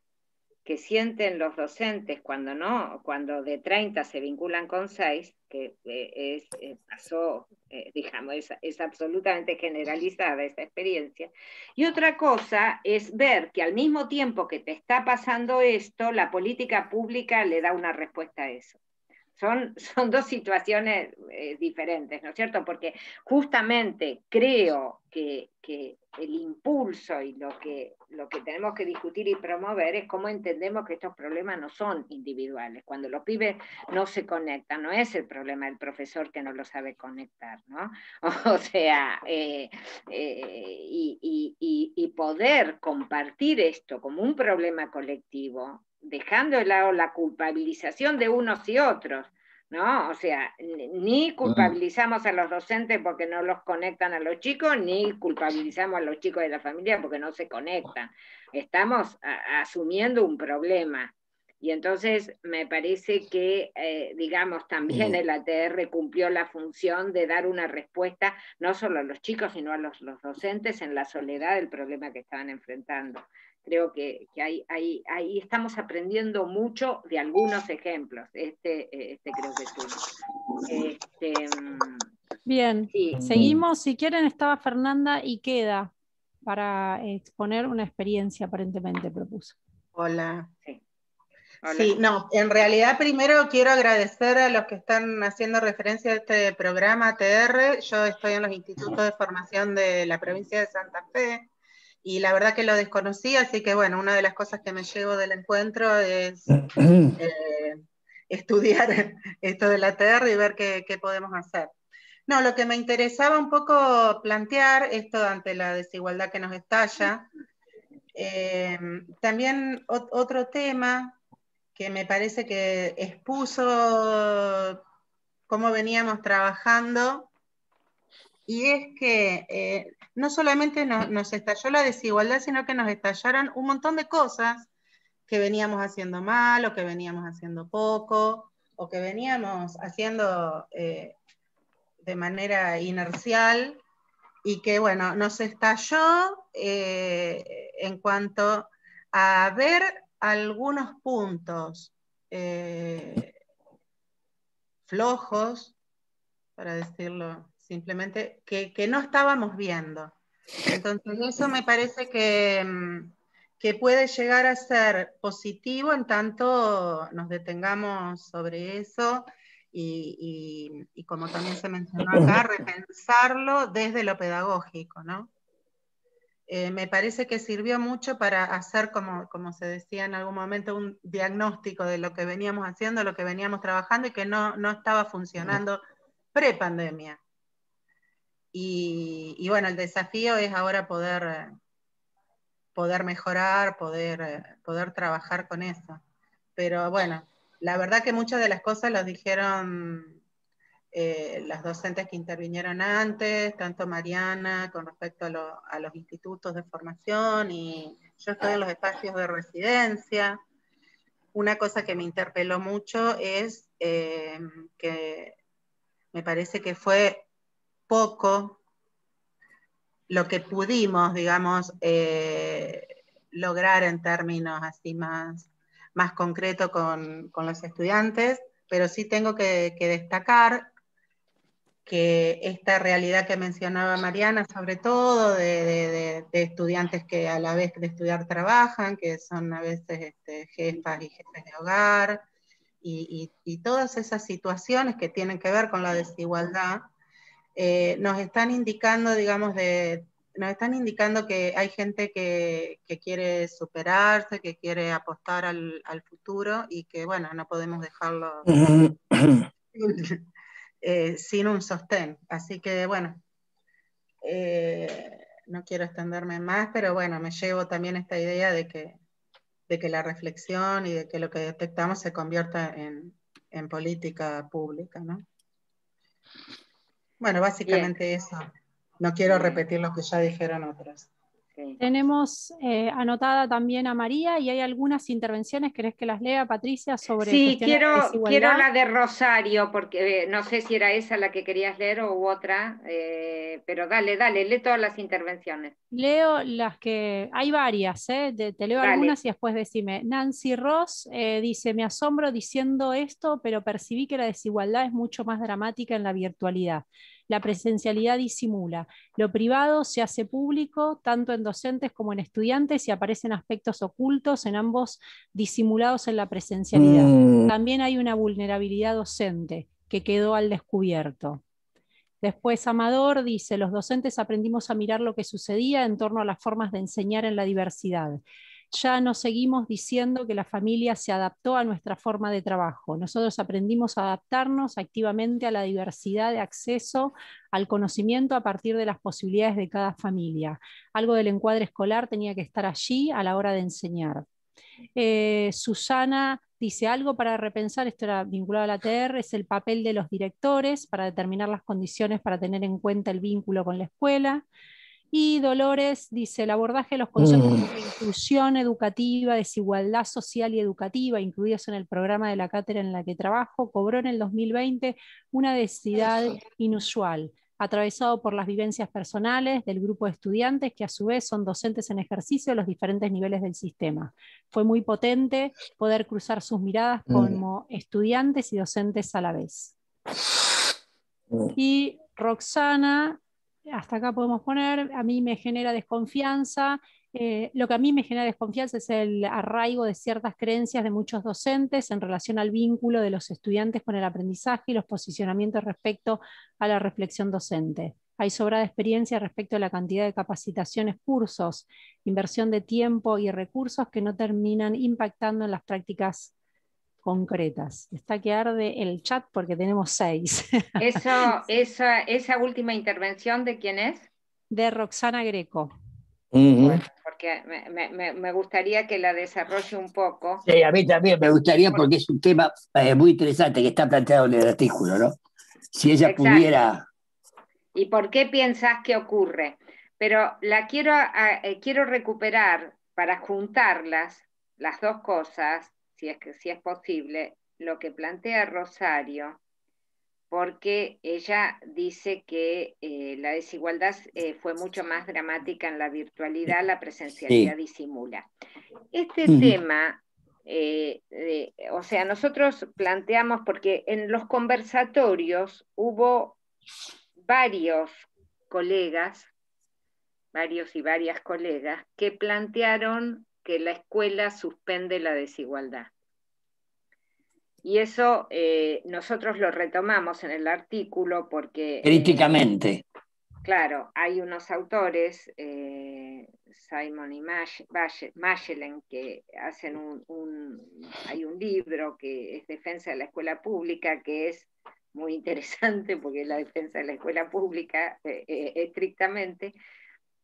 que sienten los docentes cuando no, cuando de 30 se vinculan con 6, que eh, es, eh, pasó, eh, digamos, es, absolutamente generalizada esa experiencia. Y otra cosa es ver que al mismo tiempo que te está pasando esto, la política pública le da una respuesta a eso. Son, son dos situaciones diferentes, ¿no es cierto? Porque justamente creo que, que el impulso y lo que, lo que tenemos que discutir y promover es cómo entendemos que estos problemas no son individuales. Cuando los pibes no se conectan, no es el problema del profesor que no lo sabe conectar, ¿no? O sea, eh, eh, y, y poder compartir esto como un problema colectivo, dejando de lado la culpabilización de unos y otros, ¿no? O sea, ni culpabilizamos a los docentes porque no los conectan a los chicos, ni culpabilizamos a los chicos de la familia porque no se conectan. Estamos asumiendo un problema Y entonces me parece que, eh, digamos, también el ATR cumplió la función de dar una respuesta no solo a los chicos, sino a los, docentes en la soledad del problema que estaban enfrentando. Creo que, ahí, ahí, estamos aprendiendo mucho de algunos ejemplos. Este, este creo que es uno. Este, Bien, seguimos. Si quieren, estaba Fernanda y queda para exponer una experiencia, aparentemente propuso. Hola. Sí. Sí, no, en realidad primero quiero agradecer a los que están haciendo referencia a este programa TR. Yo estoy en los institutos de formación de la provincia de Santa Fe y la verdad que lo desconocí, así que bueno, una de las cosas que me llevo del encuentro es eh, estudiar esto de la TR y ver qué, podemos hacer. No, lo que me interesaba un poco plantear, esto ante la desigualdad que nos estalla, eh, también otro tema que me parece que expuso cómo veníamos trabajando, y es que eh, no solamente nos, estalló la desigualdad, sino que nos estallaron un montón de cosas que veníamos haciendo mal, o que veníamos haciendo poco, o que veníamos haciendo eh, de manera inercial, y que, bueno, nos estalló eh, en cuanto a ver algunos puntos flojos, para decirlo simplemente, que, no estábamos viendo. Entonces, eso me parece que, mm, que, puede llegar a ser positivo en tanto nos detengamos sobre eso y, y como también se mencionó acá, repensarlo desde lo pedagógico, ¿no? Eh, me parece que sirvió mucho para hacer, como, como se decía en algún momento, un diagnóstico de lo que veníamos haciendo, lo que veníamos trabajando y que no, estaba funcionando pre-pandemia. Y, bueno, el desafío es ahora poder, poder mejorar, poder, poder trabajar con eso. Pero bueno, la verdad que muchas de las cosas las dijeron eh, las docentes que intervinieron antes, tanto Mariana con respecto a, los institutos de formación y yo estoy en los espacios de residencia. Una cosa que me interpeló mucho es eh, que me parece que fue poco lo que pudimos, digamos, eh, lograr en términos así más, más concretos con, los estudiantes, pero sí tengo que destacar que esta realidad que mencionaba Mariana, sobre todo de, estudiantes que a la vez de estudiar trabajan, que son a veces este, jefas y jefes de hogar, y, todas esas situaciones que tienen que ver con la desigualdad, eh, nos están indicando, digamos, de, nos están indicando que hay gente que, quiere superarse, que quiere apostar al, al, futuro y que, bueno, no podemos dejarlo Eh, sin un sostén. Así que bueno, eh, no quiero extenderme más, pero bueno, me llevo también esta idea de que, de que la reflexión y de que lo que detectamos se convierta en, política pública, ¿no? Bueno, básicamente eso. No quiero repetir lo que ya dijeron Tenemos eh, anotada también a María y hay algunas intervenciones, ¿querés que las lea Patricia sobre... Sí, quiero, quiero la de Rosario, porque eh, no sé si era esa la que querías leer o otra, eh, pero dale, dale, lee todas las intervenciones. Leo las que... Hay varias, te, te, leo algunas y después decime. Nancy Ross dice, me asombro diciendo esto, pero percibí que la desigualdad es mucho más dramática en la virtualidad la presencialidad disimula. Lo privado se hace público tanto en docentes como en estudiantes y aparecen aspectos ocultos en ambos disimulados en la presencialidad. Mm. También hay una vulnerabilidad docente que quedó al descubierto. Después Amador dice, los docentes aprendimos a mirar lo que sucedía en torno a las formas de enseñar en la diversidad ya no seguimos diciendo que la familia se adaptó a nuestra forma de trabajo. Nosotros aprendimos a adaptarnos activamente a la diversidad de acceso al conocimiento a partir de las posibilidades de cada familia. Algo del encuadre escolar tenía que estar allí a la hora de enseñar. Eh, Susana dice algo para repensar, esto era vinculado a la TR, es el papel de los directores para determinar las condiciones para tener en cuenta el vínculo con la escuela. Y Dolores dice, el abordaje de los conceptos mm. de inclusión educativa, desigualdad social y educativa, incluidos en el programa de la cátedra en la que trabajo, cobró en el 2020 una densidad inusual atravesado por las vivencias personales del grupo de estudiantes que a su vez son docentes en ejercicio de los diferentes niveles del sistema. Fue muy potente poder cruzar sus miradas mm. como estudiantes y docentes a la vez. Mm. Y Roxana, hasta acá podemos poner, a mí me genera desconfianza eh, lo que a mí me genera desconfianza es el arraigo de ciertas creencias de muchos docentes en relación al vínculo de los estudiantes con el aprendizaje y los posicionamientos respecto a la reflexión docente. Hay sobrada experiencia respecto a la cantidad de capacitaciones, cursos, inversión de tiempo y recursos que no terminan impactando en las prácticas concretas. Está que arde el chat porque tenemos seis. Eso, esa, esa última intervención, ¿de quién es? De Roxana Greco porque me, gustaría que la desarrolle un poco. Sí, a mí también me gustaría porque es un tema eh, muy interesante que está planteado en el artículo, ¿no? Si ella pudiera... ¿Y por qué piensas que ocurre? Pero la quiero, eh, quiero recuperar para juntarlas, las dos cosas, si es, que, si es posible, lo que plantea Rosario porque ella dice que eh, la desigualdad eh, fue mucho más dramática en la virtualidad, la presencialidad disimula. Este tema, eh, o sea, nosotros planteamos, porque en los conversatorios hubo varios colegas, varios y varias colegas, que plantearon que la escuela suspende la desigualdad. Y eso eh, nosotros lo retomamos en el artículo porque... Eh, Críticamente. claro, hay unos autores, eh, Simon y Machelen, que hacen un, Hay un libro que es Defensa de la Escuela Pública, que es muy interesante porque es la defensa de la escuela pública estrictamente,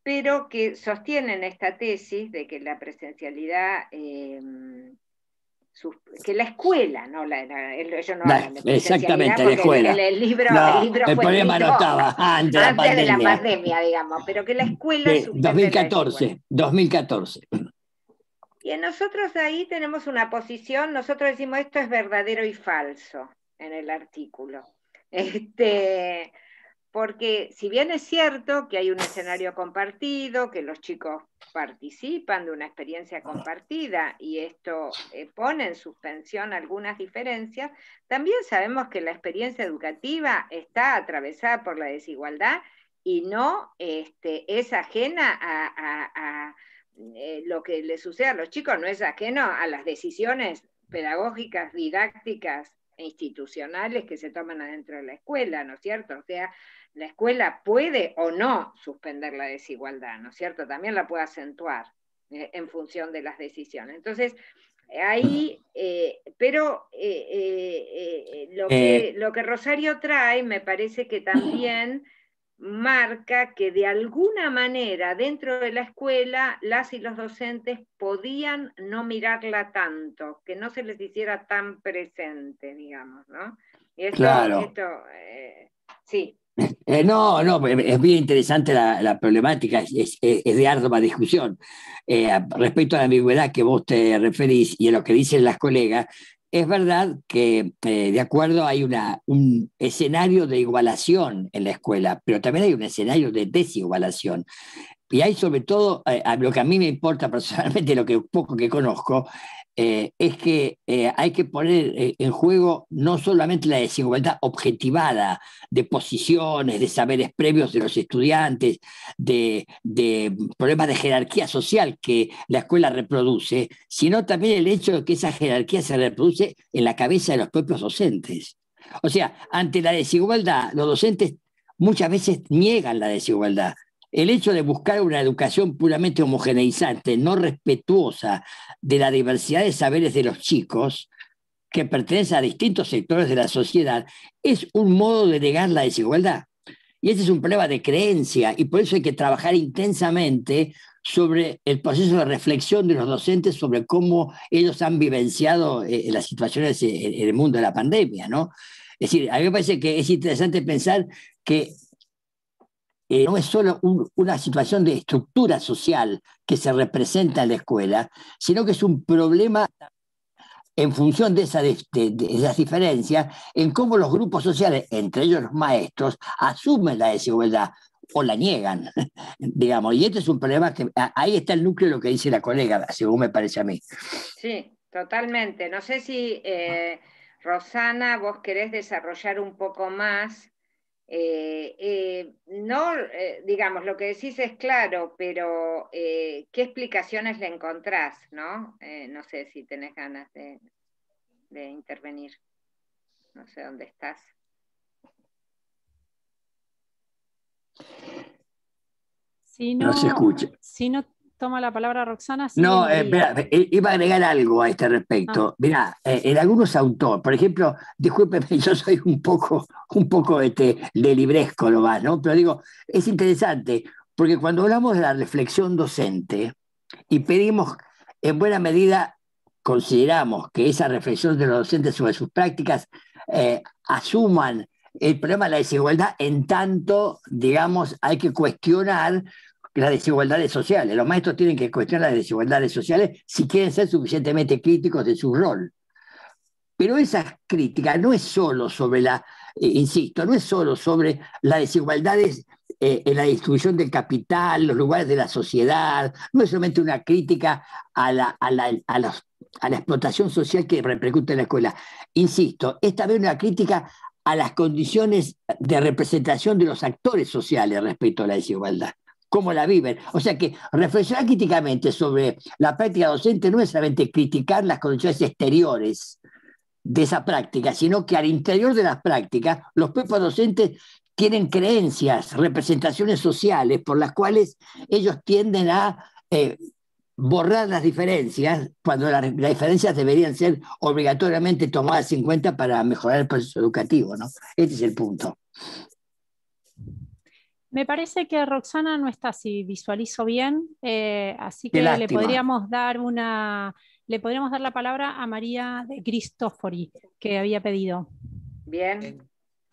pero que sostienen esta tesis de que la presencialidad que la escuela, no la, ellos no exactamente la escuela. El, libro, el libro el problema no estaba antes, de la pandemia, digamos, pero que la escuela 2014, 2014. Y nosotros ahí tenemos una posición, nosotros decimos esto es verdadero y falso en el artículo. Este, porque si bien es cierto que hay un escenario compartido, que los chicos participan de una experiencia compartida y esto eh, pone en suspensión algunas diferencias, también sabemos que la experiencia educativa está atravesada por la desigualdad y no este, es ajena a, eh, lo que le sucede a los chicos, no es ajeno a las decisiones pedagógicas, didácticas institucionales que se toman adentro de la escuela, ¿no es cierto? O sea, la escuela puede o no suspender la desigualdad, ¿no es cierto? También la puede acentuar eh, en función de las decisiones. Entonces, ahí, eh, pero eh, lo, que, lo que Rosario trae me parece que también marca que de alguna manera dentro de la escuela las y los docentes podían no mirarla tanto, que no se les hiciera tan presente, digamos, ¿no? claro. Esto, sí. Eh, no, no, es bien interesante la, problemática, es, de ardua discusión. Eh, respecto a la ambigüedad que vos te referís y a lo que dicen las colegas, es verdad que eh, de acuerdo hay un escenario de igualación en la escuela, pero también hay un escenario de desigualación. Y hay sobre todo, lo que a mí me importa personalmente, lo que poco que conozco, eh, es que eh, hay que poner eh, en juego no solamente la desigualdad objetivada de posiciones, de saberes previos de los estudiantes, de, problemas de jerarquía social que la escuela reproduce, sino también el hecho de que esa jerarquía se reproduce en la cabeza de los propios docentes. O sea, ante la desigualdad, los docentes muchas veces niegan la desigualdad, el hecho de buscar una educación puramente homogeneizante, no respetuosa de la diversidad de saberes de los chicos, que pertenecen a distintos sectores de la sociedad, es un modo de negar la desigualdad. Y ese es un problema de creencia, y por eso hay que trabajar intensamente sobre el proceso de reflexión de los docentes sobre cómo ellos han vivenciado eh, las situaciones en el mundo de la pandemia, ¿no? Es decir, a mí me parece que es interesante pensar que eh, no es solo una situación de estructura social que se representa en la escuela, sino que es un problema en función de, esa, de, esas diferencias, en cómo los grupos sociales, entre ellos los maestros, asumen la desigualdad o la niegan, digamos. Y este es un problema que ahí está el núcleo de lo que dice la colega, según me parece a mí. Sí, totalmente. No sé si, eh, Rosana, vos querés desarrollar un poco más eh, eh, no, eh, digamos, lo que decís es claro, pero ¿qué explicaciones le encontrás? No, no sé si tenés ganas de, intervenir. No sé dónde estás. Si no, se escucha. Si no toma la palabra Roxana. no, eh, eh, iba a agregar algo a este respecto. Ah. Mirá, eh, en algunos autores, por ejemplo, discúlpeme, yo soy un poco, un poco este, de libresco más, ¿no? Pero digo, es interesante, porque cuando hablamos de la reflexión docente y pedimos, en buena medida, consideramos que esa reflexión de los docentes sobre sus prácticas asuman el problema de la desigualdad en tanto, digamos, hay que cuestionar las desigualdades sociales. Los maestros tienen que cuestionar las desigualdades sociales si quieren ser suficientemente críticos de su rol. Pero esa crítica no es solo sobre la, eh, insisto, no es solo sobre las desigualdades eh, en la distribución del capital, los lugares de la sociedad, no es solamente una crítica a la, a la, a la explotación social que repercute en la escuela. Insisto, esta vez una crítica a las condiciones de representación de los actores sociales respecto a la desigualdad cómo la viven. O sea que reflexionar críticamente sobre la práctica docente no es solamente criticar las condiciones exteriores de esa práctica, sino que al interior de las prácticas los propios docentes tienen creencias, representaciones sociales por las cuales ellos tienden a eh, borrar las diferencias cuando las, diferencias deberían ser obligatoriamente tomadas en cuenta para mejorar el proceso educativo. ¿no? Este es el punto. Me parece que Roxana no está si visualizo bien, eh, así que le podríamos dar una, le podríamos dar la palabra a María de Cristofori, que había pedido. Bien.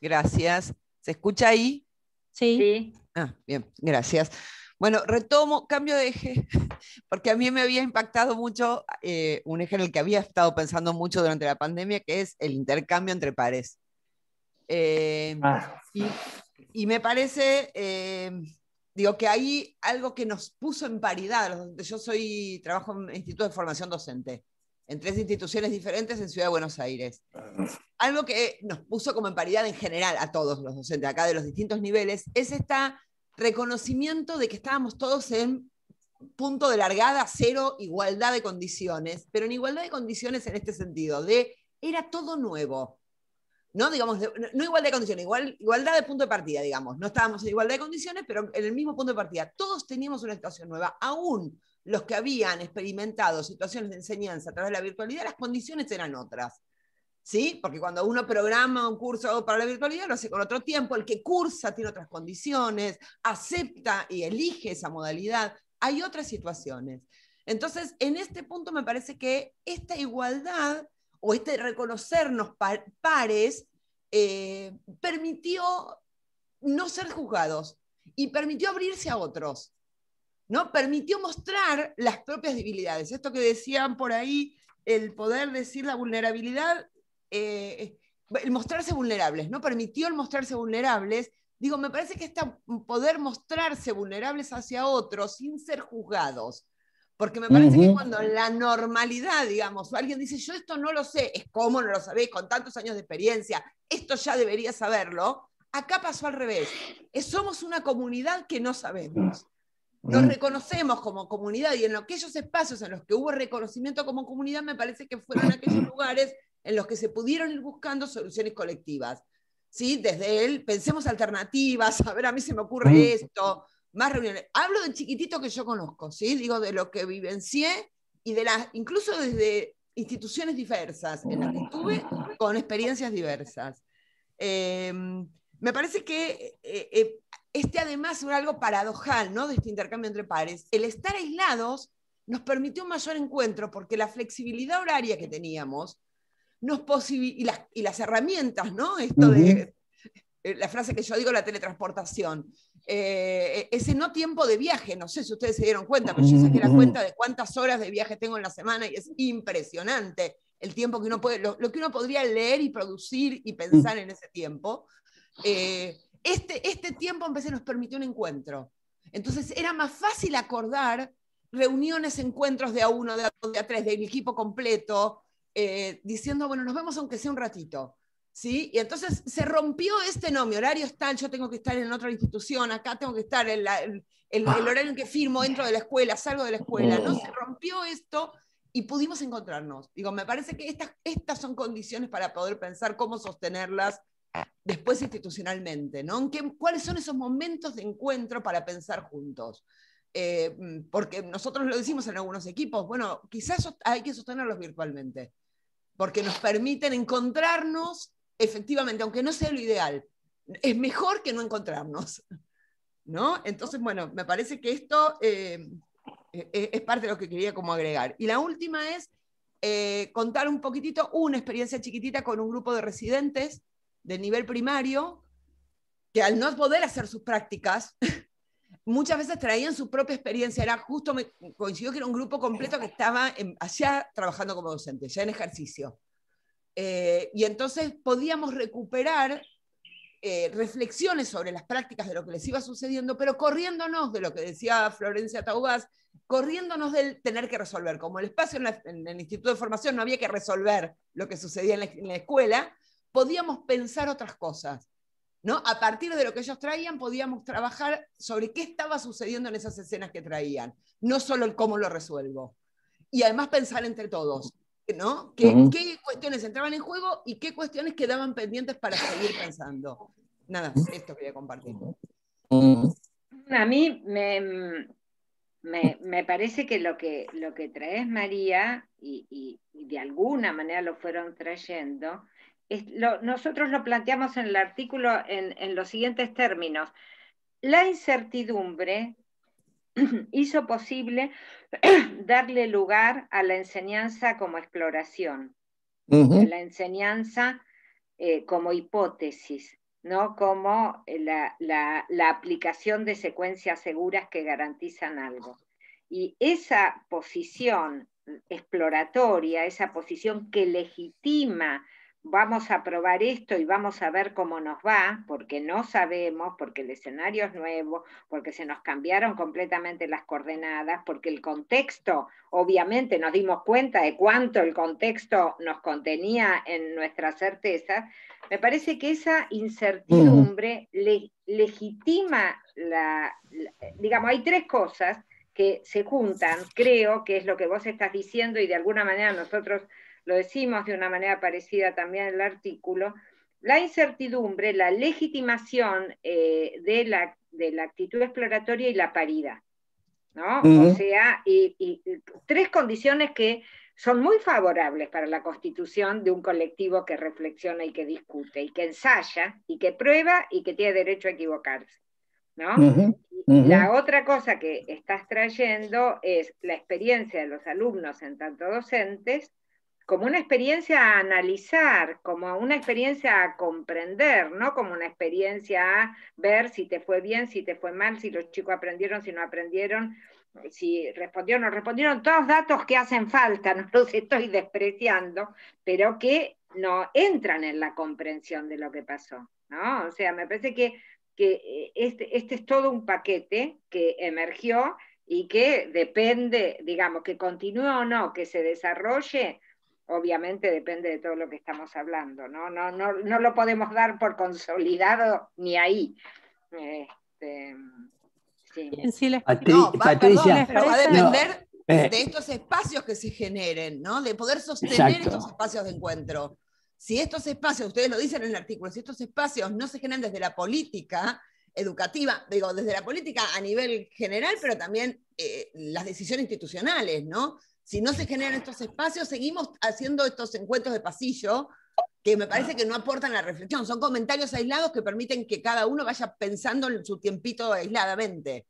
Gracias. ¿Se escucha ahí? Sí. Ah, bien, gracias. Bueno, retomo, cambio de eje, porque a mí me había impactado mucho eh, un eje en el que había estado pensando mucho durante la pandemia, que es el intercambio entre pares. Eh, ah. y y me parece, eh, digo, que hay algo que nos puso en paridad. Yo soy, trabajo en Instituto de Formación Docente, en tres instituciones diferentes en Ciudad de Buenos Aires. Algo que nos puso como en paridad en general a todos los docentes acá de los distintos niveles es este reconocimiento de que estábamos todos en punto de largada, cero, igualdad de condiciones, pero en igualdad de condiciones en este sentido, de era todo nuevo no digamos, no igualdad de condiciones, igual, igualdad de punto de partida, digamos. No estábamos en igualdad de condiciones, pero en el mismo punto de partida. Todos teníamos una situación nueva, aún los que habían experimentado situaciones de enseñanza a través de la virtualidad, las condiciones eran otras. ¿Sí? Porque cuando uno programa un curso para la virtualidad, lo hace con otro tiempo, el que cursa tiene otras condiciones, acepta y elige esa modalidad. Hay otras situaciones. Entonces, en este punto me parece que esta igualdad o este reconocernos pares, eh, permitió no ser juzgados y permitió abrirse a otros. ¿no? Permitió mostrar las propias debilidades. Esto que decían por ahí, el poder decir la vulnerabilidad, eh, el mostrarse vulnerables, ¿no? Permitió el mostrarse vulnerables. Digo, me parece que este poder mostrarse vulnerables hacia otros sin ser juzgados, porque me parece que cuando la normalidad, digamos, alguien dice, yo esto no lo sé, es como no lo sabéis con tantos años de experiencia, esto ya debería saberlo, acá pasó al revés. somos una comunidad que no sabemos. Nos reconocemos como comunidad y en aquellos espacios en los que hubo reconocimiento como comunidad, me parece que fueron aquellos lugares en los que se pudieron ir buscando soluciones colectivas. ¿Sí? Desde él, pensemos alternativas, a ver, a mí se me ocurre esto, más reuniones. Hablo de chiquitito que yo conozco, ¿sí? Digo de lo que vivencié y de las, incluso desde instituciones diversas en las que estuve con experiencias diversas. Em, me parece que eh, eh, este además es algo paradojal, ¿no? De este intercambio entre pares. El estar aislados nos permitió un mayor encuentro porque la flexibilidad horaria que teníamos nos y, las, y las herramientas, ¿no? Esto de la frase que yo digo, la teletransportación. Eh, ese no tiempo de viaje, no sé si ustedes se dieron cuenta, pero yo saqué la cuenta de cuántas horas de viaje tengo en la semana y es impresionante el tiempo que uno puede, lo, que uno podría leer y producir y pensar en ese tiempo. Eh, este, este tiempo en vez nos permitió un encuentro. Entonces era más fácil acordar reuniones, encuentros de a uno, de a dos, de a tres, del equipo completo, eh, diciendo, bueno, nos vemos aunque sea un ratito. ¿Sí? Y entonces se rompió este no, mi horario está, yo tengo que estar en otra institución, acá tengo que estar en el, el, ah. horario en que firmo, dentro de la escuela, salgo de la escuela. No, se rompió esto y pudimos encontrarnos. Digo, me parece que estas, estas son condiciones para poder pensar cómo sostenerlas después institucionalmente, ¿no? ¿Cuáles son esos momentos de encuentro para pensar juntos? Eh, porque nosotros lo decimos en algunos equipos, bueno, quizás hay que sostenerlos virtualmente, porque nos permiten encontrarnos efectivamente, aunque no sea lo ideal. Es mejor que no encontrarnos, ¿no? Entonces, bueno, me parece que esto eh, e, e, es parte de lo que quería como agregar. Y la última es eh, contar un poquitito una experiencia chiquitita con un grupo de residentes del nivel primario que al no poder hacer sus prácticas, muchas veces traían su propia experiencia. Era justo, me coincidió que era un grupo completo que estaba allá trabajando como docente, ya en ejercicio. Eh, y entonces podíamos recuperar eh, reflexiones sobre las prácticas de lo que les iba sucediendo, pero corriéndonos de lo que decía Florencia Taubás, corriéndonos del tener que resolver. Como el espacio en, el Instituto de Formación no había que resolver lo que sucedía en la, escuela, podíamos pensar otras cosas. ¿no? A partir de lo que ellos traían, podíamos trabajar sobre qué estaba sucediendo en esas escenas que traían, no solo el cómo lo resuelvo. Y además pensar entre todos, ¿no? ¿Qué, ¿Qué, cuestiones entraban en juego y qué cuestiones quedaban pendientes para seguir pensando? Nada, esto quería compartir. A mí me, me, parece que lo que, lo que traes, María, y, de alguna manera lo fueron trayendo, es nosotros lo planteamos en el artículo en, los siguientes términos. La incertidumbre hizo posible darle lugar a la enseñanza como exploración, la enseñanza eh, como hipótesis, ¿no? como eh, la, aplicación de secuencias seguras que garantizan algo. Y esa posición exploratoria, esa posición que legitima vamos a probar esto y vamos a ver cómo nos va, porque no sabemos, porque el escenario es nuevo, porque se nos cambiaron completamente las coordenadas, porque el contexto, obviamente nos dimos cuenta de cuánto el contexto nos contenía en nuestras certezas, me parece que esa incertidumbre legitima la, digamos, hay tres cosas que se juntan, creo que es lo que vos estás diciendo y de alguna manera nosotros lo decimos de una manera parecida también en el artículo, la incertidumbre, la legitimación eh, de, la, de, la, actitud exploratoria y la paridad. ¿no? O sea, y, tres condiciones que son muy favorables para la constitución de un colectivo que reflexiona y que discute, y que ensaya, y que prueba, y que tiene derecho a equivocarse. ¿no? La otra cosa que estás trayendo es la experiencia de los alumnos en tanto docentes, como una experiencia a analizar, como una experiencia a comprender, no como una experiencia a ver si te fue bien, si te fue mal, si los chicos aprendieron, si no aprendieron, si respondieron o no respondieron, todos datos que hacen falta, no los estoy despreciando, pero que no entran en la comprensión de lo que pasó. ¿no? O sea, me parece que, que eh, este, este es todo un paquete que emergió y que depende, digamos, que continúe o no, que se desarrolle, obviamente depende de todo lo que estamos hablando, ¿no? No, no, no lo podemos dar por consolidado ni ahí. Este, sí. no, Patricia, pero va a depender eh. de estos espacios que se generen, ¿no? De poder sostener estos espacios de encuentro. Si estos espacios, ustedes lo dicen en el artículo, si estos espacios no se generan desde la política educativa, digo, desde la política a nivel general, pero también eh, las decisiones institucionales, ¿no? Si no se generan estos espacios, seguimos haciendo estos encuentros de pasillo que me parece que no aportan la reflexión. Son comentarios aislados que permiten que cada uno vaya pensando en su tiempito aisladamente.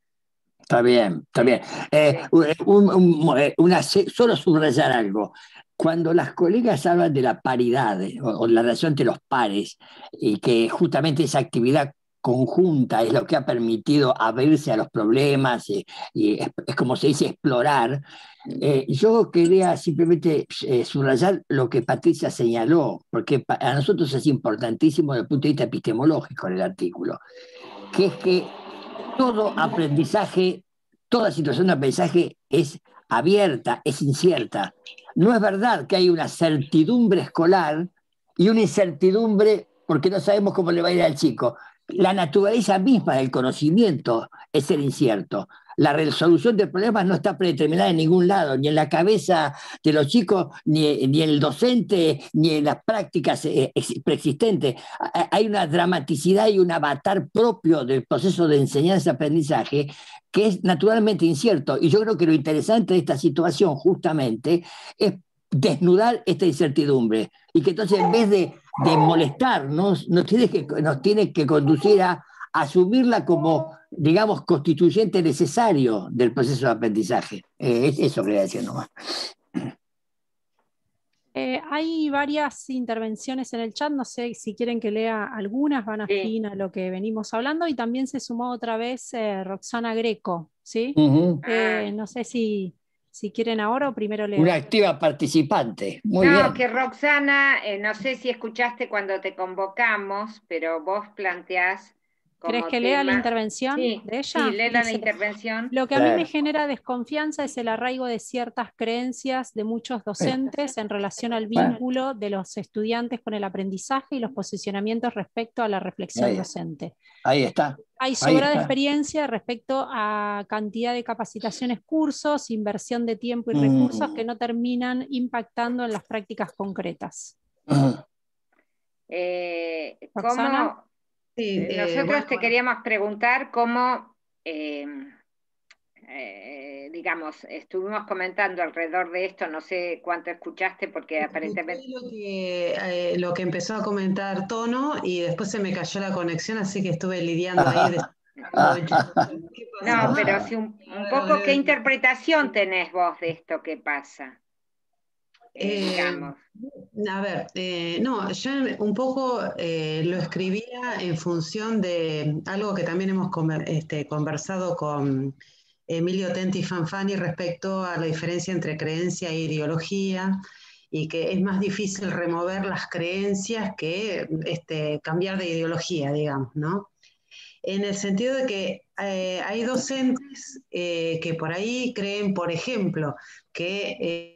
Está bien, está bien. Eh, eh, una, solo subrayar algo. cuando las colegas hablan de la paridad o, la relación entre los pares y que justamente esa actividad conjunta es lo que ha permitido abrirse a los problemas y, es, como se dice explorar, eh, yo quería simplemente eh, subrayar lo que Patricia señaló, porque a nosotros es importantísimo desde el punto de vista epistemológico en el artículo, que es que todo aprendizaje, toda situación de aprendizaje es abierta, es incierta. No es verdad que hay una certidumbre escolar y una incertidumbre porque no sabemos cómo le va a ir al chico. La naturaleza misma del conocimiento es el incierto. La resolución de problemas no está predeterminada en ningún lado, ni en la cabeza de los chicos, ni, en el docente, ni en las prácticas eh, preexistentes. Hay una dramaticidad y un avatar propio del proceso de enseñanza-aprendizaje que es naturalmente incierto. Y yo creo que lo interesante de esta situación justamente es desnudar esta incertidumbre y que entonces en vez de, molestarnos, nos tiene, que, nos tiene que conducir a asumirla como, digamos, constituyente necesario del proceso de aprendizaje. Eh, es eso quería decir nomás. Eh, hay varias intervenciones en el chat, no sé si quieren que lea algunas, van a fin a lo que venimos hablando, y también se sumó otra vez eh, Roxana Greco, ¿sí? no sé si, si quieren ahora o primero leer. Una activa participante. Muy no, que Roxana, no sé si escuchaste cuando te convocamos, pero vos planteás ¿Querés que lea la intervención de ella? Sí, lea la intervención. Lo que a mí me genera desconfianza es el arraigo de ciertas creencias de muchos docentes en relación al vínculo de los estudiantes con el aprendizaje y los posicionamientos respecto a la reflexión docente. Ahí está. Hay sobrada experiencia respecto a cantidad de capacitaciones, cursos, inversión de tiempo y recursos mm. que no terminan impactando en las prácticas concretas. Eh, ¿Cómo? Eh, nosotros te queríamos preguntar cómo, eh, eh, digamos, estuvimos comentando alrededor de esto, no sé cuánto escuchaste porque aparentemente... Lo que, lo que empezó a comentar Tono y después se me cayó la conexión, así que estuve lidiando ahí. no, pero si un, poco, ¿qué interpretación tenés vos de esto que pasa? Eh, a ver, eh, no, yo un poco eh, lo escribía en función de algo que también hemos este, conversado con Emilio Tenti Fanfani respecto a la diferencia entre creencia e ideología y que es más difícil remover las creencias que este, cambiar de ideología, digamos, ¿no? En el sentido de que hay docentes que por ahí creen, por ejemplo, que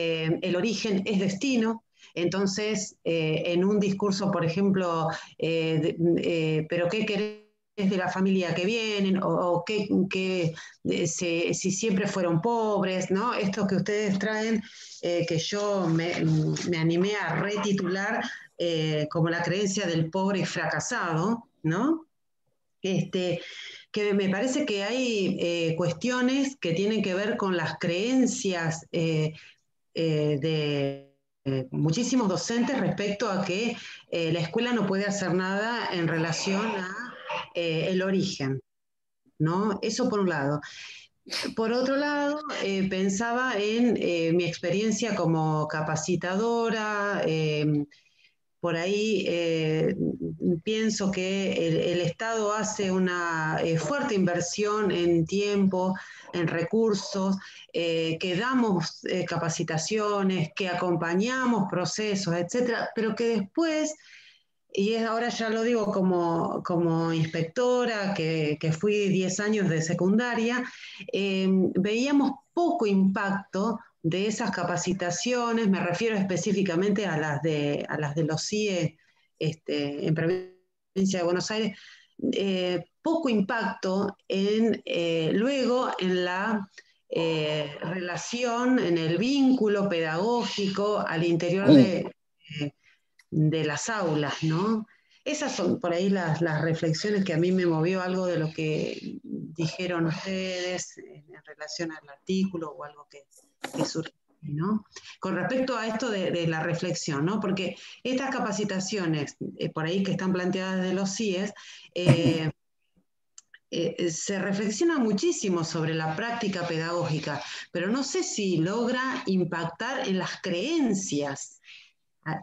eh, el origen es destino, entonces eh, en un discurso, por ejemplo, eh, pero ¿qué querés de la familia que vienen? o, qué, si siempre fueron pobres, ¿no? Esto que ustedes traen, que yo me, animé a retitular como la creencia del pobre fracasado, ¿no? Este, que me parece que hay cuestiones que tienen que ver con las creencias de eh, muchísimos docentes respecto a que eh, la escuela no puede hacer nada en relación a el origen. ¿no? Eso por un lado. Por otro lado, pensaba en mi experiencia como capacitadora. Por ahí pienso que el, Estado hace una fuerte inversión en tiempo, en recursos, eh, que damos eh, capacitaciones, que acompañamos procesos, etcétera, pero que después, y ahora ya lo digo como, como inspectora, que, fui 10 años de secundaria, veíamos poco impacto de esas capacitaciones, me refiero específicamente a las de, a las de los CIE este, en provincia de Buenos Aires, eh, poco impacto en, eh, luego en la eh, relación, en el vínculo pedagógico al interior de, de las aulas, ¿no? Esas son por ahí las, reflexiones que a mí me movió algo de lo que dijeron ustedes en relación al artículo o algo que, que surgió. ¿no? Con respecto a esto de, la reflexión, ¿no? Porque estas capacitaciones, por ahí que están planteadas de los CIES, eh, se reflexiona muchísimo sobre la práctica pedagógica, pero no sé si logra impactar en las creencias.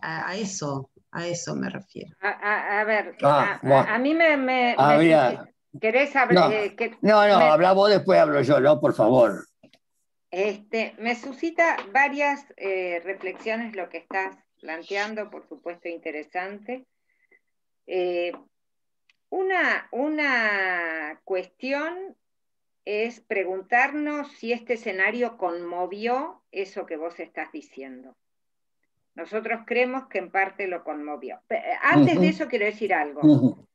A, eso, a eso me refiero. A, ver, ah, a, mí me... Ah, ¿Querés hablar? No, eh, no, no habla vos, después hablo yo, ¿no? Por favor. Este, me suscita varias eh, reflexiones lo que estás planteando, por supuesto interesante. Una, una cuestión es preguntarnos si este escenario conmovió eso que vos estás diciendo. Nosotros creemos que en parte lo conmovió. Antes de eso quiero decir algo.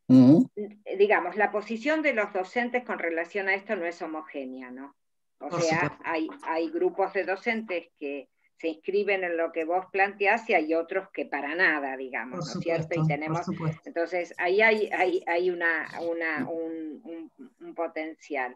Digamos, la posición de los docentes con relación a esto no es homogénea, ¿no? O sea, hay, hay grupos de docentes que se inscriben en lo que vos planteás y hay otros que para nada, digamos, ¿no es cierto? Y tenemos, entonces ahí hay, hay, una, un, potencial.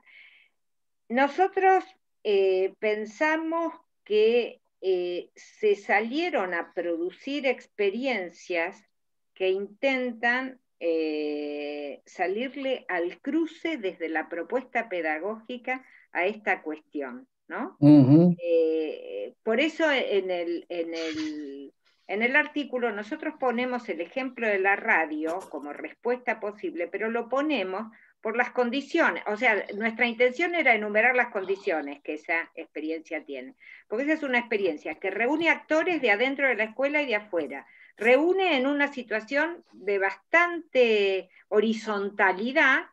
Nosotros eh, pensamos que eh, se salieron a producir experiencias que intentan eh, salirle al cruce desde la propuesta pedagógica a esta cuestión. ¿no? Eh, por eso en el, en, el, artículo nosotros ponemos el ejemplo de la radio como respuesta posible, pero lo ponemos por las condiciones, o sea, nuestra intención era enumerar las condiciones que esa experiencia tiene, porque esa es una experiencia que reúne actores de adentro de la escuela y de afuera, reúne en una situación de bastante horizontalidad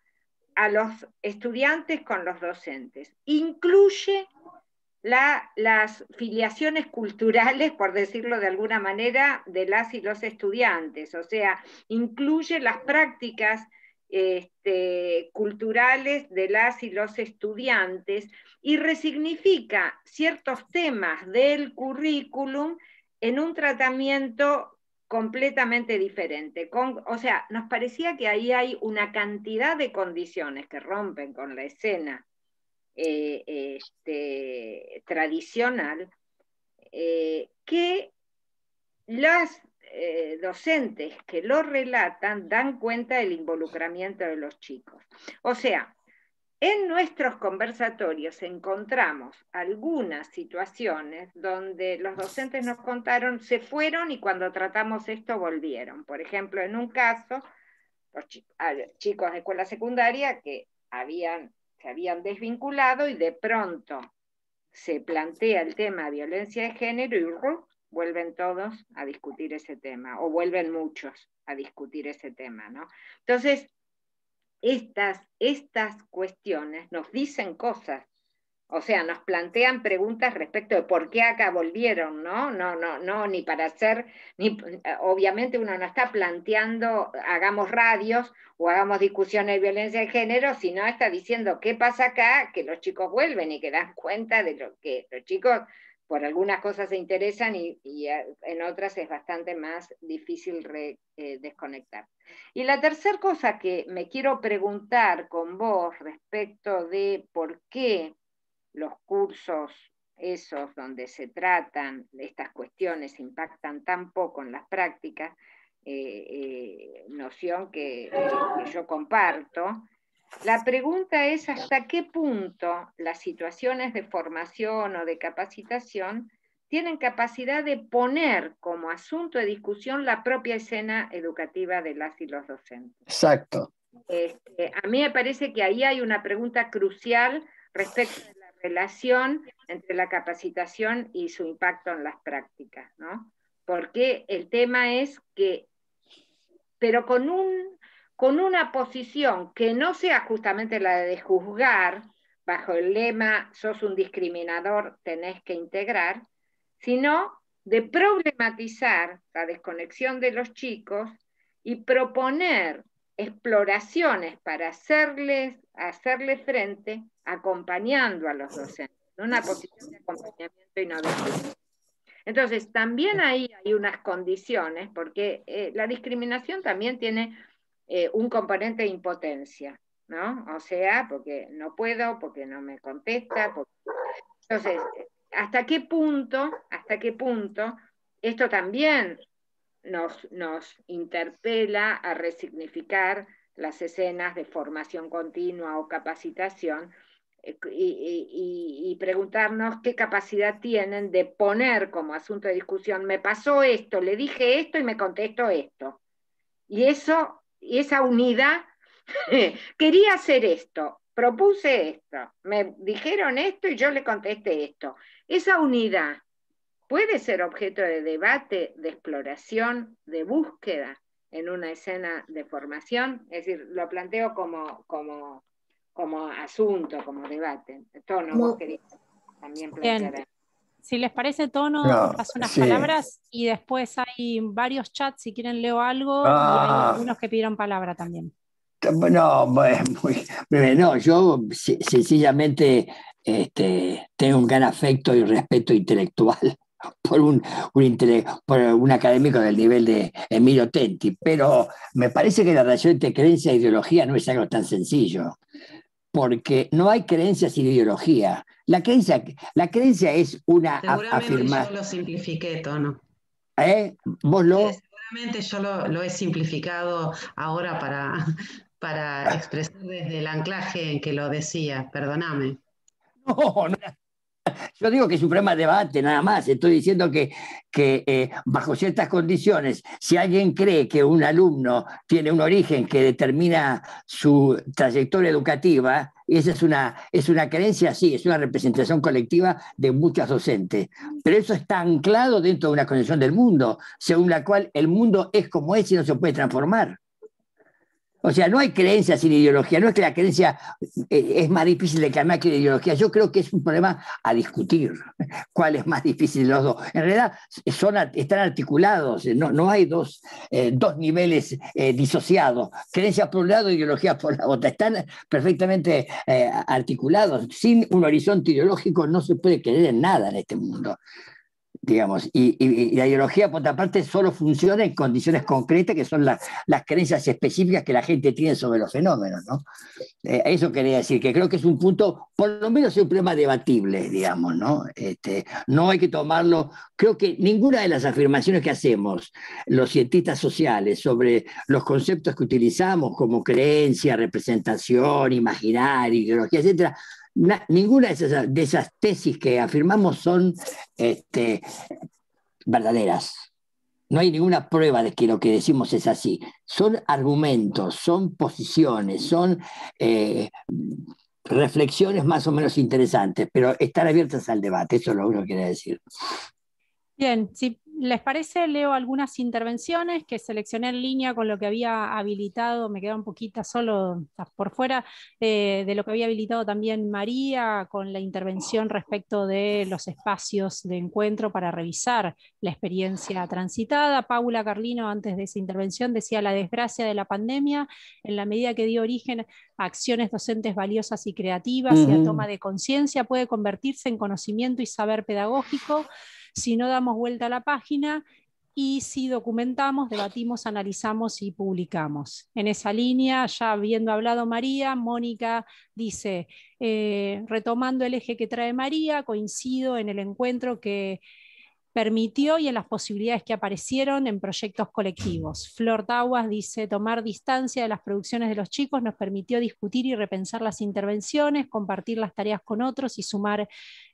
a los estudiantes con los docentes, incluye las filiaciones culturales, por decirlo de alguna manera, de las y los estudiantes, o sea, incluye las prácticas este, culturales de las y los estudiantes y resignifica ciertos temas del currículum en un tratamiento completamente diferente. o sea, nos parecía que ahí hay una cantidad de condiciones que rompen con la escena eh, este, tradicional, eh, que las eh, docentes que lo relatan dan cuenta del involucramiento de los chicos. O sea, en nuestros conversatorios encontramos algunas situaciones donde los docentes nos contaron, se fueron y cuando tratamos esto volvieron. Por ejemplo, en un caso, los chicos de escuela secundaria que habían se habían desvinculado y de pronto se plantea el tema de violencia de género y vuelven todos a discutir ese tema, o vuelven muchos a discutir ese tema, ¿no? Entonces, estas, estas cuestiones nos dicen cosas o sea, nos plantean preguntas respecto de por qué acá volvieron, ¿no? No, no, no, ni para hacer, ni, obviamente uno no está planteando, hagamos radios o hagamos discusiones de violencia de género, sino está diciendo qué pasa acá, que los chicos vuelven y que dan cuenta de lo que los chicos por algunas cosas se interesan y, eh, en otras es bastante más difícil eh, desconectar. Y la tercera cosa que me quiero preguntar con vos respecto de por qué los cursos esos donde se tratan estas cuestiones impactan tan poco en las prácticas, eh, noción que, yo comparto. La pregunta es hasta qué punto las situaciones de formación o de capacitación tienen capacidad de poner como asunto de discusión la propia escena educativa de las y los docentes. Exacto. Este, a mí me parece que ahí hay una pregunta crucial respecto a relación entre la capacitación y su impacto en las prácticas, ¿no? Porque el tema es que, pero con, un, con una posición que no sea justamente la de juzgar, bajo el lema, sos un discriminador, tenés que integrar, sino de problematizar la desconexión de los chicos y proponer exploraciones para hacerles, hacerles frente acompañando a los docentes, en una posición de acompañamiento y no de Entonces, también ahí hay unas condiciones, porque eh, la discriminación también tiene eh, un componente de impotencia, ¿no? O sea, porque no puedo, porque no me contesta. Entonces, ¿hasta qué punto, hasta qué punto esto también nos, nos interpela a resignificar las escenas de formación continua o capacitación eh, y, preguntarnos qué capacidad tienen de poner como asunto de discusión, me pasó esto, le dije esto y me contestó esto. Y eso, y esa unidad, quería hacer esto, propuse esto, me dijeron esto y yo le contesté esto. Esa unidad puede ser objeto de debate, de exploración, de búsqueda en una escena de formación. Es decir, lo planteo como, como como asunto, como debate. Tono, vos querés también plantear. Si les parece, Tono, paso unas palabras y después hay varios chats, si quieren leo algo, y hay ah. algunos que pidieron palabra también. No, muy No, yo sencillamente este, tengo un gran afecto y respeto intelectual por un, un por un académico del nivel de Emilio Tenti, pero me parece que la relación entre creencia e ideología no es algo tan sencillo porque no hay creencia sin ideología. La creencia, la creencia es una afirmación. Yo lo simplifiqué, Tono. ¿Eh? ¿Vos lo.? seguramente yo lo, he simplificado ahora para, para expresar desde el anclaje en que lo decía, perdóname. No, no, yo digo que es un problema de debate, nada más. Estoy diciendo que, eh, bajo ciertas condiciones, si alguien cree que un alumno tiene un origen que determina su trayectoria educativa, y esa es una, es una creencia, sí, es una representación colectiva de muchas docentes. Pero eso está anclado dentro de una condición del mundo, según la cual el mundo es como es y no se puede transformar. O sea, no hay creencia sin ideología, no es que la creencia eh, es más difícil de cambiar que la ideología. Yo creo que es un problema a discutir, cuál es más difícil de los dos. En realidad son, están articulados, no, no hay dos, eh, dos niveles eh, disociados, creencia por un lado, ideología por la otra. Están perfectamente articulados. Sin un horizonte ideológico no se puede creer en nada en este mundo digamos, y, la ideología, por otra parte, solo funciona en condiciones concretas, que son las creencias específicas que la gente tiene sobre los fenómenos, ¿no? Eh, eso quería decir, que creo que es un punto, por lo menos es un problema debatible, digamos, ¿no? Este, no hay que tomarlo, creo que ninguna de las afirmaciones que hacemos los cientistas sociales sobre los conceptos que utilizamos como creencia, representación, imaginario, ideología, etcétera, ninguna de esas, tesis que afirmamos son este, verdaderas. No hay ninguna prueba de que lo que decimos es así. Son argumentos, son posiciones, son eh, reflexiones más o menos interesantes, pero están abiertas al debate, eso es lo que quería decir. Bien, sí, ¿Les parece? Leo algunas intervenciones que seleccioné en línea con lo que había habilitado, me queda un poquito solo por fuera eh, de lo que había habilitado también María con la intervención respecto de los espacios de encuentro para revisar la experiencia transitada. Paula Carlino, antes de esa intervención, decía la desgracia de la pandemia en la medida que dio origen a acciones docentes valiosas y creativas y a toma de conciencia puede convertirse en conocimiento y saber pedagógico si no damos vuelta a la página y si documentamos, debatimos, analizamos y publicamos. En esa línea, ya habiendo hablado María, Mónica dice, eh, retomando el eje que trae María, coincido en el encuentro que permitió y en las posibilidades que aparecieron en proyectos colectivos. Flor Taguas dice, tomar distancia de las producciones de los chicos nos permitió discutir y repensar las intervenciones, compartir las tareas con otros y sumar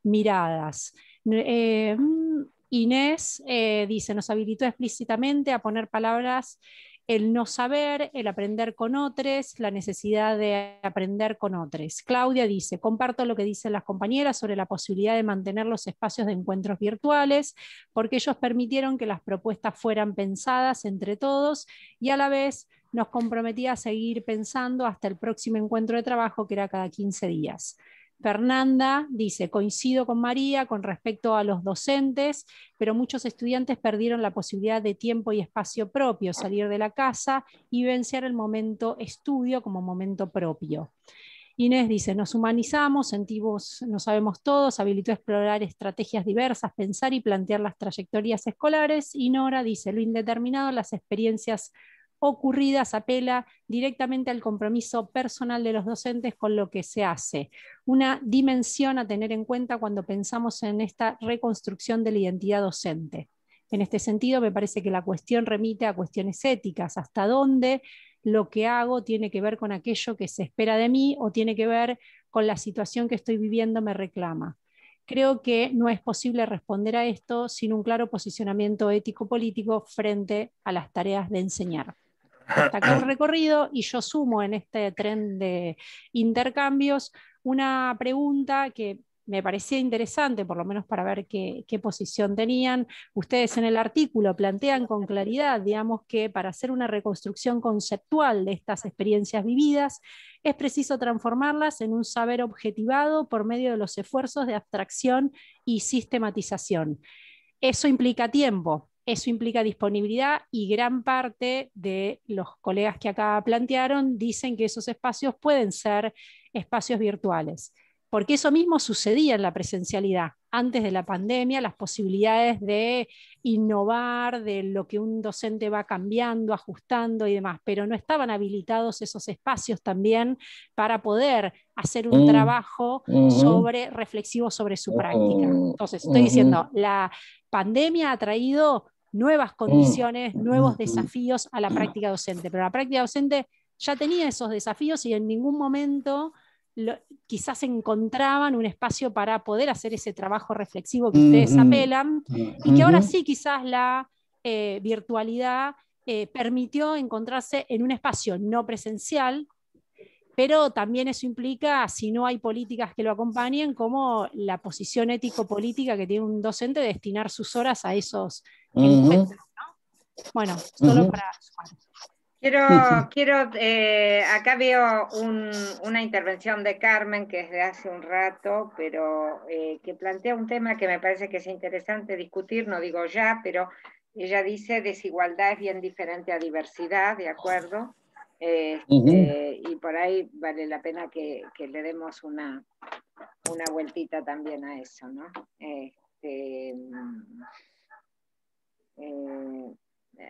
miradas. Eh, mm, Inés eh, dice, nos habilitó explícitamente a poner palabras el no saber, el aprender con otros, la necesidad de aprender con otros. Claudia dice, comparto lo que dicen las compañeras sobre la posibilidad de mantener los espacios de encuentros virtuales, porque ellos permitieron que las propuestas fueran pensadas entre todos y a la vez nos comprometía a seguir pensando hasta el próximo encuentro de trabajo, que era cada 15 días. Fernanda dice, coincido con María con respecto a los docentes, pero muchos estudiantes perdieron la posibilidad de tiempo y espacio propio, salir de la casa y vencer el momento estudio como momento propio. Inés dice, nos humanizamos, sentimos, no sabemos todos, habilitó explorar estrategias diversas, pensar y plantear las trayectorias escolares. Y Nora dice, lo indeterminado, las experiencias ocurridas apela directamente al compromiso personal de los docentes con lo que se hace. Una dimensión a tener en cuenta cuando pensamos en esta reconstrucción de la identidad docente. En este sentido, me parece que la cuestión remite a cuestiones éticas, hasta dónde lo que hago tiene que ver con aquello que se espera de mí o tiene que ver con la situación que estoy viviendo me reclama. Creo que no es posible responder a esto sin un claro posicionamiento ético-político frente a las tareas de enseñar. Hasta acá un recorrido y yo sumo en este tren de intercambios una pregunta que me parecía interesante, por lo menos para ver qué, posición tenían. Ustedes en el artículo plantean con claridad, digamos, que para hacer una reconstrucción conceptual de estas experiencias vividas, es preciso transformarlas en un saber objetivado por medio de los esfuerzos de abstracción y sistematización. Eso implica tiempo, eso implica disponibilidad y gran parte de los colegas que acá plantearon dicen que esos espacios pueden ser espacios virtuales porque eso mismo sucedía en la presencialidad. Antes de la pandemia, las posibilidades de innovar, de lo que un docente va cambiando, ajustando y demás, pero no estaban habilitados esos espacios también para poder hacer un mm. trabajo sobre, reflexivo sobre su práctica. Entonces, estoy diciendo, la pandemia ha traído nuevas condiciones, nuevos desafíos a la práctica docente, pero la práctica docente ya tenía esos desafíos y en ningún momento quizás encontraban un espacio para poder hacer ese trabajo reflexivo que ustedes apelan y que ahora sí quizás la eh, virtualidad eh, permitió encontrarse en un espacio no presencial, pero también eso implica, si no hay políticas que lo acompañen, como la posición ético-política que tiene un docente de destinar sus horas a esos encuentros. Bueno, solo para Quiero, quiero eh, acá veo una intervención de Carmen que es de hace un rato, pero eh, que plantea un tema que me parece que es interesante discutir, no digo ya, pero ella dice desigualdad es bien diferente a diversidad, ¿de acuerdo? Este, y por ahí vale la pena que, le demos una, una vueltita también a eso, ¿no? Este, mm, eh,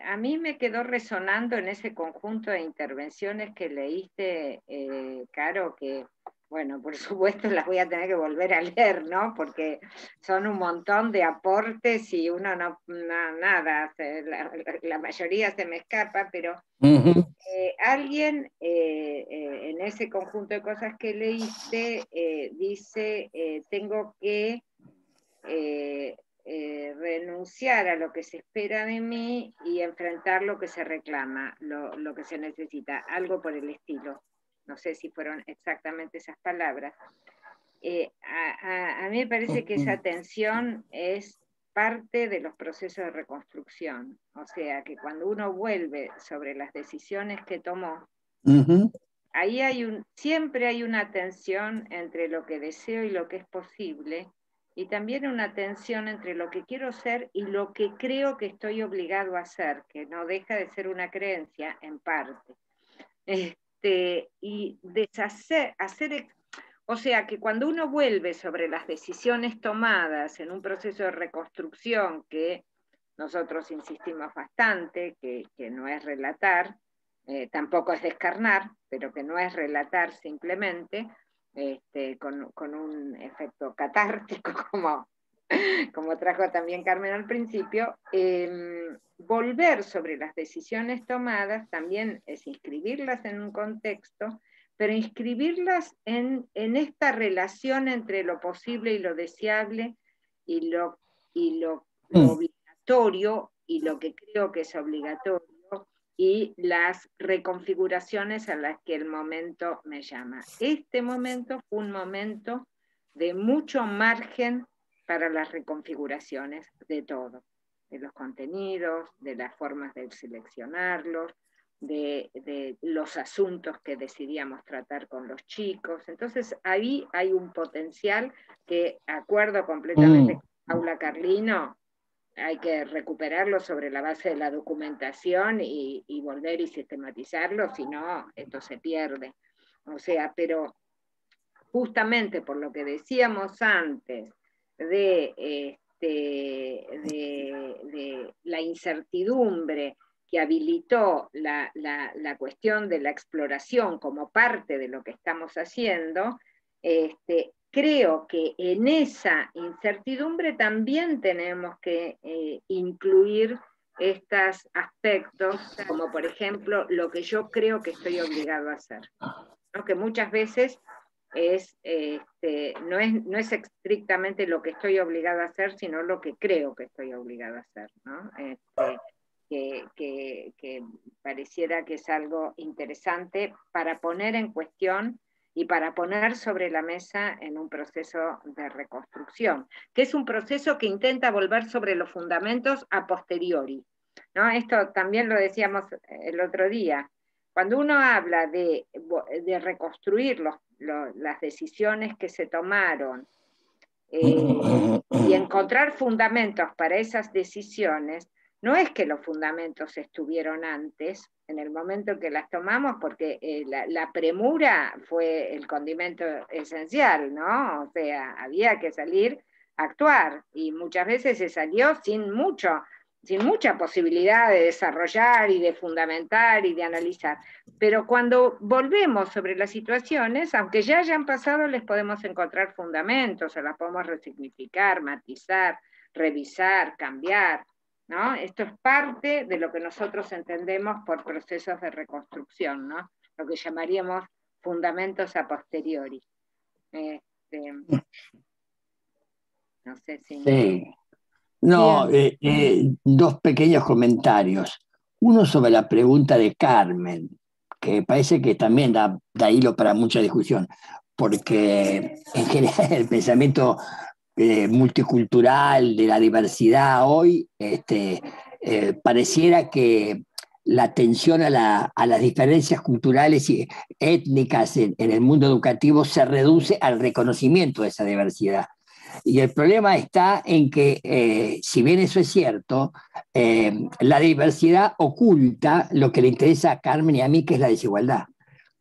a mí me quedó resonando en ese conjunto de intervenciones que leíste, eh, Caro, que, bueno, por supuesto las voy a tener que volver a leer, ¿no? Porque son un montón de aportes y uno no, nada, la, mayoría se me escapa, pero eh, alguien eh, en ese conjunto de cosas que leíste dice, tengo que eh, renunciar a lo que se espera de mí y enfrentar lo que se reclama, lo, que se necesita, algo por el estilo. No sé si fueron exactamente esas palabras. Eh, a, mí me parece que esa tensión es parte de los procesos de reconstrucción. O sea, que cuando uno vuelve sobre las decisiones que tomó, ahí hay un, siempre hay una tensión entre lo que deseo y lo que es posible, y también una tensión entre lo que quiero ser y lo que creo que estoy obligado a hacer, que no deja de ser una creencia en parte. Este, y deshacer, hacer, o sea que cuando uno vuelve sobre las decisiones tomadas en un proceso de reconstrucción que nosotros insistimos bastante, que, no es relatar, eh, tampoco es descarnar, pero que no es relatar simplemente, este, con, un efecto catártico, como, como trajo también Carmen al principio, em, volver sobre las decisiones tomadas también es inscribirlas en un contexto, pero inscribirlas en, esta relación entre lo posible y lo deseable y lo, y lo mm. obligatorio y lo que creo que es obligatorio y las reconfiguraciones a las que el momento me llama. Este momento fue un momento de mucho margen para las reconfiguraciones de todo, de los contenidos, de las formas de seleccionarlos, de, los asuntos que decidíamos tratar con los chicos. Entonces ahí hay un potencial que, acuerdo completamente mm. con Paula Carlino, hay que recuperarlo sobre la base de la documentación y, volver y sistematizarlo, si no, esto se pierde. O sea, pero justamente por lo que decíamos antes de, de, la incertidumbre que habilitó la, la, cuestión de la exploración como parte de lo que estamos haciendo, este, creo que en esa incertidumbre también tenemos que eh, incluir estos aspectos, como por ejemplo lo que yo creo que estoy obligado a hacer. Que muchas veces es, este, no, es, no es estrictamente lo que estoy obligado a hacer, sino lo que creo que estoy obligado a hacer. Este, que, que, pareciera que es algo interesante para poner en cuestión y para poner sobre la mesa en un proceso de reconstrucción, que es un proceso que intenta volver sobre los fundamentos a posteriori. ¿no? Esto también lo decíamos el otro día. Cuando uno habla de, de reconstruir los, las decisiones que se tomaron eh, y encontrar fundamentos para esas decisiones, no es que los fundamentos estuvieron antes, en el momento en que las tomamos, porque eh, la, premura fue el condimento esencial, ¿no? O sea, había que salir a actuar y muchas veces se salió sin mucho, sin mucha posibilidad de desarrollar y de fundamentar y de analizar. Pero cuando volvemos sobre las situaciones, aunque ya hayan pasado, les podemos encontrar fundamentos, o las podemos resignificar, matizar, revisar, cambiar. ¿no? Esto es parte de lo que nosotros entendemos por procesos de reconstrucción, ¿no? Lo que llamaríamos fundamentos a posteriori. Este, no sé si... Sí. No, eh, eh, dos pequeños comentarios. Uno sobre la pregunta de Carmen, que parece que también da, da hilo para mucha discusión, porque en general el pensamiento eh, multicultural, de la diversidad hoy, este, pareciera que la atención a, las diferencias culturales y étnicas en, el mundo educativo se reduce al reconocimiento de esa diversidad. Y el problema está en que, eh, si bien eso es cierto, la diversidad oculta lo que le interesa a Carmen y a mí, que es la desigualdad.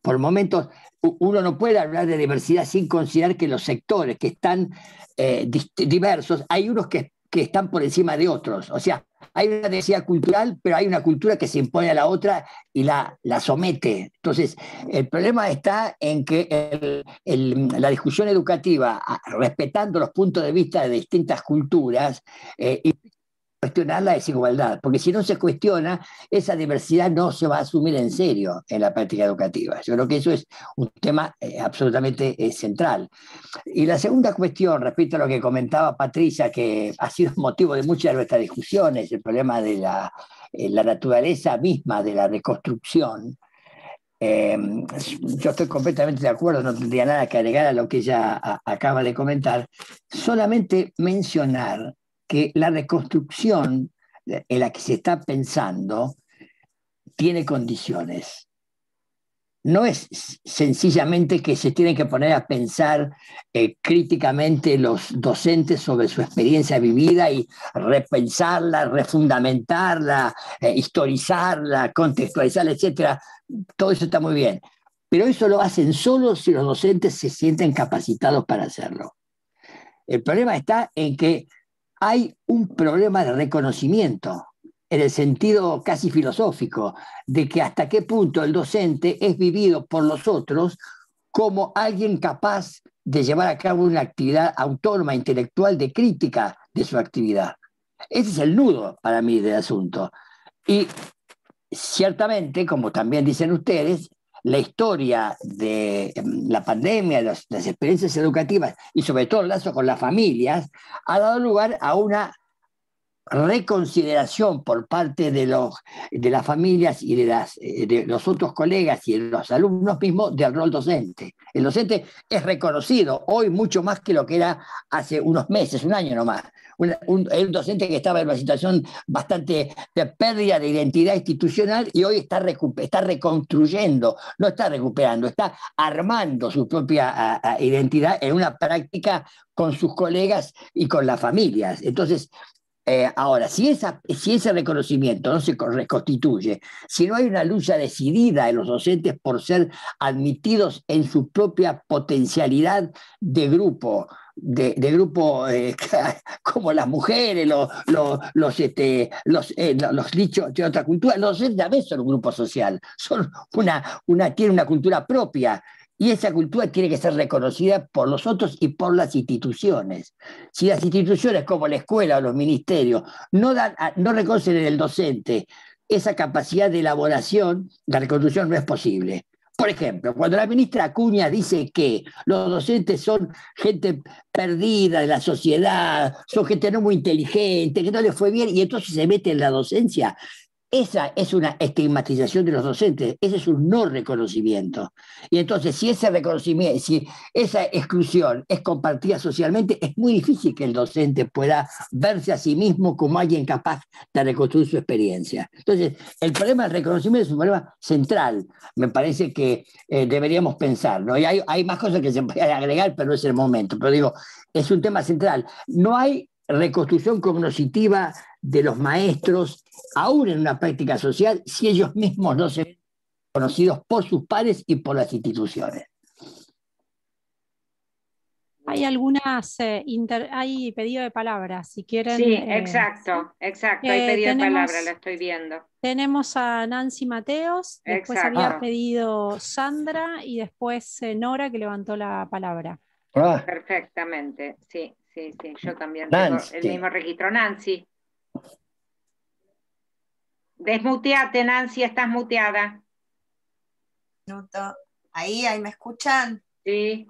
Por momentos, uno no puede hablar de diversidad sin considerar que los sectores que están eh, diversos, hay unos que, están por encima de otros. O sea, hay una diversidad cultural, pero hay una cultura que se impone a la otra y la, la somete. Entonces, el problema está en que la discusión educativa, respetando los puntos de vista de distintas culturas, eh, cuestionar la desigualdad, porque si no se cuestiona, esa diversidad no se va a asumir en serio en la práctica educativa. Yo creo que eso es un tema eh, absolutamente eh, central. Y la segunda cuestión, respecto a lo que comentaba Patricia, que ha sido motivo de muchas de nuestras discusiones, el problema de la, eh, la naturaleza misma de la reconstrucción, yo estoy completamente de acuerdo, no tendría nada que agregar a lo que ella acaba de comentar, solamente mencionar que la reconstrucción en la que se está pensando tiene condiciones. No es sencillamente que se tienen que poner a pensar eh, críticamente los docentes sobre su experiencia vivida y repensarla, refundamentarla, eh, historizarla, contextualizarla, etc. Todo eso está muy bien. Pero eso lo hacen solo si los docentes se sienten capacitados para hacerlo. El problema está en que hay un problema de reconocimiento, en el sentido casi filosófico, de que hasta qué punto el docente es vivido por los otros como alguien capaz de llevar a cabo una actividad autónoma, intelectual, de crítica de su actividad. Ese es el nudo para mí del asunto. Y ciertamente, como también dicen ustedes, la historia de em, la pandemia, las, las, experiencias educativas y sobre todo el lazo con las familias, ha dado lugar a una reconsideración por parte de, los, de las familias y de, las, eh, de los otros colegas y de los alumnos mismos del rol docente. El docente es reconocido hoy mucho más que lo que era hace unos meses, un año nomás. Un, un, docente que estaba en una situación bastante de pérdida de identidad institucional y hoy está, está reconstruyendo, no está recuperando, está armando su propia identidad en una práctica con sus colegas y con las familias. Entonces, eh, ahora, si, esa, si ese reconocimiento no se reconstituye, si no hay una lucha decidida de los docentes por ser admitidos en su propia potencialidad de grupo, de, grupo eh, como las mujeres, los, los, este, los, eh, los dichos de otra cultura, los docentes a veces son un grupo social, son una, una, tienen una cultura propia Y esa cultura tiene que ser reconocida por los otros y por las instituciones. Si las instituciones como la escuela o los ministerios no, dan, no reconocen en el docente esa capacidad de elaboración, la reconstrucción no es posible. Por ejemplo, cuando la ministra Acuña dice que los docentes son gente perdida de la sociedad, son gente no muy inteligente, que no les fue bien, y entonces se mete en la docencia, esa es una estigmatización de los docentes, ese es un no reconocimiento. Y entonces, si ese reconocimiento, si esa exclusión es compartida socialmente, es muy difícil que el docente pueda verse a sí mismo como alguien capaz de reconstruir su experiencia. Entonces, el problema del reconocimiento es un problema central, me parece que eh, deberíamos pensar. ¿no? Y hay, hay más cosas que se pueden agregar, pero no es el momento. Pero digo, es un tema central. No hay reconstrucción cognitiva de los maestros, aún en una práctica social, si ellos mismos no se ven conocidos por sus pares y por las instituciones. Hay algunas, eh, hay pedido de palabras, si quieren. Sí, eh, exacto, exacto, hay eh, pedido de palabras, la estoy viendo. Tenemos a Nancy Mateos, después había pedido Sandra y después Nora que levantó la palabra. Ah. Perfectamente, sí, sí, sí, yo también tengo el mismo registro. Nancy. Desmuteate, Nancy, estás muteada. Minuto. Ahí, ahí me escuchan. Sí.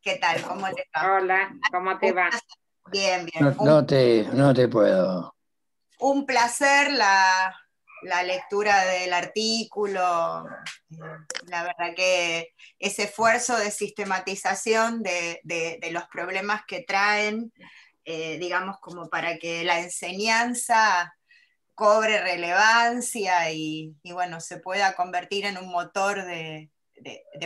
¿Qué tal? ¿Cómo te va? Hola, ¿cómo te va? Bien, bien. No, te, no te puedo. Un placer la, lectura del artículo. La verdad que ese esfuerzo de sistematización de, los problemas que traen, eh, digamos, como para que la enseñanza cobre relevancia y, bueno, se pueda convertir en un motor de,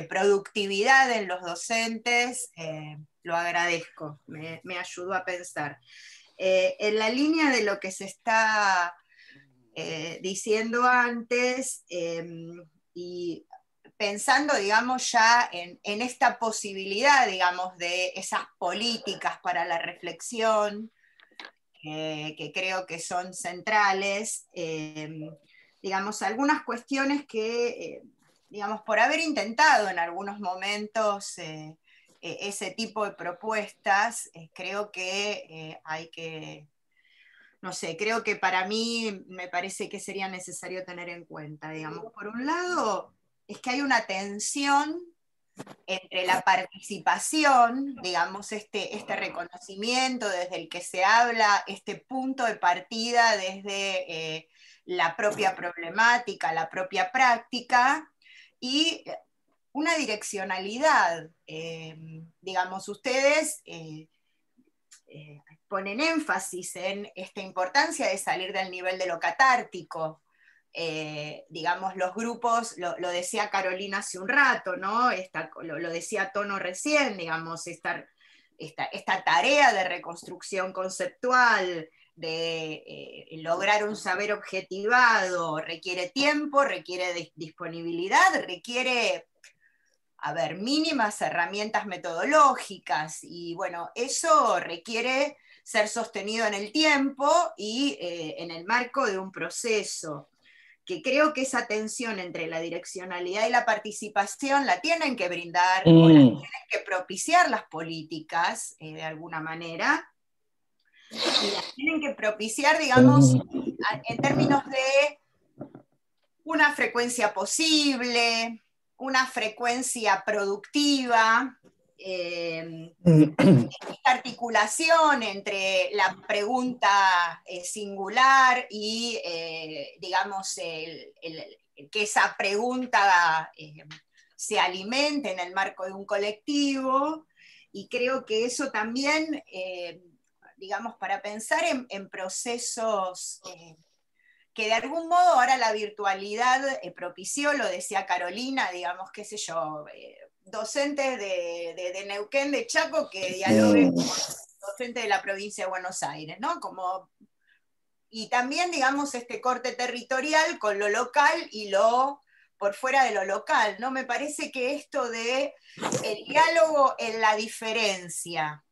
productividad en los docentes, eh, lo agradezco, me, ayudó a pensar. Eh, en la línea de lo que se está eh, diciendo antes em, y pensando, digamos, ya en, en, esta posibilidad, digamos, de esas políticas para la reflexión, que creo que son centrales, eh, digamos, algunas cuestiones que, eh, digamos, por haber intentado en algunos momentos eh, e, ese tipo de propuestas, creo que hay que, no sé, creo que para mí me parece que sería necesario tener en cuenta, digamos, por un lado, es que hay una tensión entre la participación, digamos, este, este reconocimiento desde el que se habla, este punto de partida desde eh, la propia problemática, la propia práctica, y una direccionalidad. Eh, digamos, ustedes eh, ponen énfasis en esta importancia de salir del nivel de lo catártico, eh, digamos, los grupos, lo, decía Carolina hace un rato, ¿no? lo, decía Tono recién, digamos, esta, esta, tarea de reconstrucción conceptual, de eh, lograr un saber objetivado, requiere tiempo, requiere disponibilidad, requiere, a ver, mínimas herramientas metodológicas, y bueno, eso requiere ser sostenido en el tiempo y eh, en el marco de un proceso que creo que esa tensión entre la direccionalidad y la participación la tienen que brindar o la mm. tienen que propiciar las políticas eh, de alguna manera. Y tienen que propiciar, digamos, mm. en términos de una frecuencia posible, una frecuencia productiva, eh, esta articulación entre la pregunta eh, singular y, eh, digamos, que esa pregunta se alimente en el marco de un colectivo. Y creo que eso también, digamos, para pensar en procesos que de algún modo ahora la virtualidad propició, lo decía Carolina, digamos, qué sé yo, docentes de, Neuquén, de Chaco, que dialoguen con docentes de la provincia de Buenos Aires, ¿no? Como, y también, digamos, este corte territorial con lo local y lo por fuera de lo local, ¿no? Me parece que esto de el diálogo en la diferencia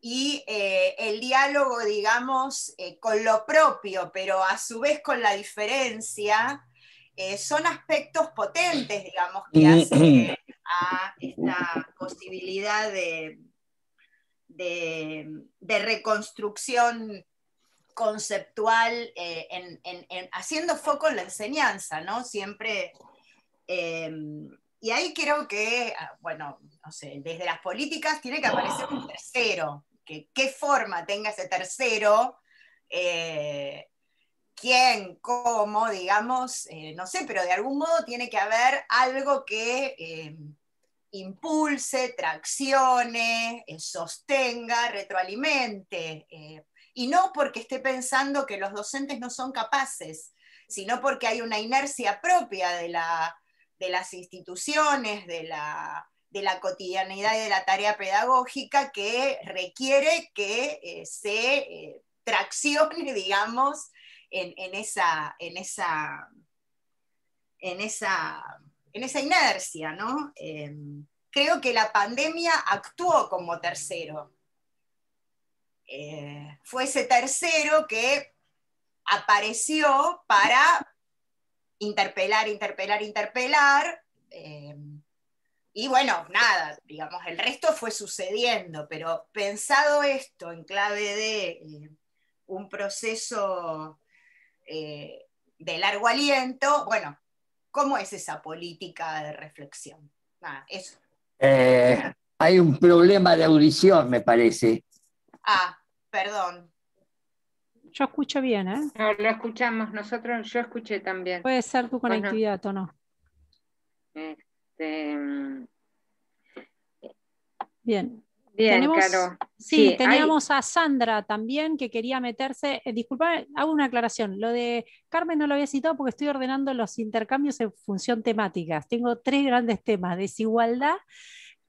y eh, el diálogo, digamos, eh, con lo propio, pero a su vez con la diferencia, eh, son aspectos potentes, digamos, que hace a esta posibilidad de, de, reconstrucción conceptual, eh, en, haciendo foco en la enseñanza, ¿no? Siempre. Eh, y ahí creo que, ah, bueno, no sé, desde las políticas tiene que aparecer un tercero, que qué forma tenga ese tercero, eh, quién, cómo, digamos, no sé, pero de algún modo tiene que haber algo que impulse, traccione, eh, sostenga, retroalimente. Eh, y no porque esté pensando que los docentes no son capaces, sino porque hay una inercia propia de, las instituciones, de la, cotidianidad y de la tarea pedagógica que requiere que eh, se traccione, digamos, en, esa, en, esa, en esa en esa inercia, ¿no? Em, creo que la pandemia actuó como tercero. Eh, fue ese tercero que apareció para interpelar, interpelar, interpelar. Em, y bueno, nada, digamos, el resto fue sucediendo, pero pensado esto en clave de eh, un proceso eh, de largo aliento, bueno, ¿Cómo es esa política de reflexión? Eh, hay un problema de audición, me parece. Ah, perdón. Yo escucho bien, ¿eh? No, lo escuchamos nosotros, yo escuché también. Puede ser tu conectividad o no. Este... Mm, bien. Claro. Sí, teníamos a Sandra también que quería meterse. Eh, disculpa, hago una aclaración. Lo de Carmen no lo había citado porque estoy ordenando los intercambios en función temáticas. Tengo tres grandes temas: desigualdad,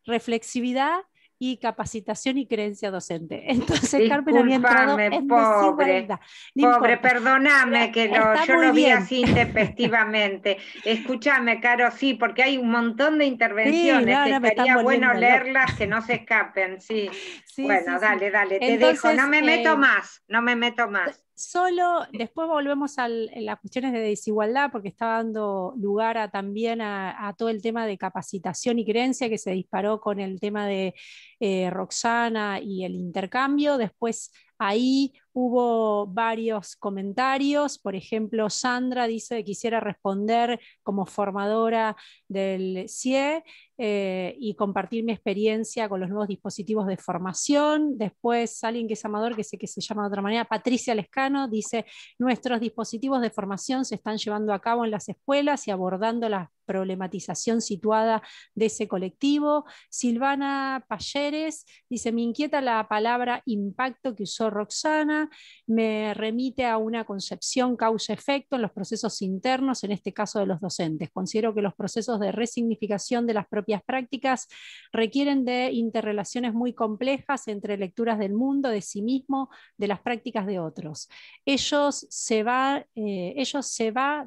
reflexividad y capacitación y creencia docente. Entonces Carmen había entrado en pobre, pobre, perdóname que yo lo vi así intempestivamente. Escúchame, Caro, sí, porque hay un montón de intervenciones que estaría bueno leerlas, que no se escapen, sí. bueno, dale, dale, te dejo, no me meto eh, más, no me meto más solo, después volvemos a las cuestiones de desigualdad, porque está dando lugar también a, todo el tema de capacitación y creencia que se disparó con el tema de eh, Roxana y el intercambio. Después ahí hubo varios comentarios, por ejemplo, Sandra dice que quisiera responder como formadora del CIE eh, y compartir mi experiencia con los nuevos dispositivos de formación. Después, alguien que es amador, que sé que se llama de otra manera, Patricia Lescano, dice, nuestros dispositivos de formación se están llevando a cabo en las escuelas y abordando la problematización situada de ese colectivo. Silvana Payeres dice, me inquieta la palabra impacto que usó Roxana, me remite a una concepción causa-efecto en los procesos internos, en este caso de los docentes. Considero que los procesos de resignificación de las propias prácticas requieren de interrelaciones muy complejas entre lecturas del mundo, de sí mismo, de las prácticas de otros. Ellos se, va, eh,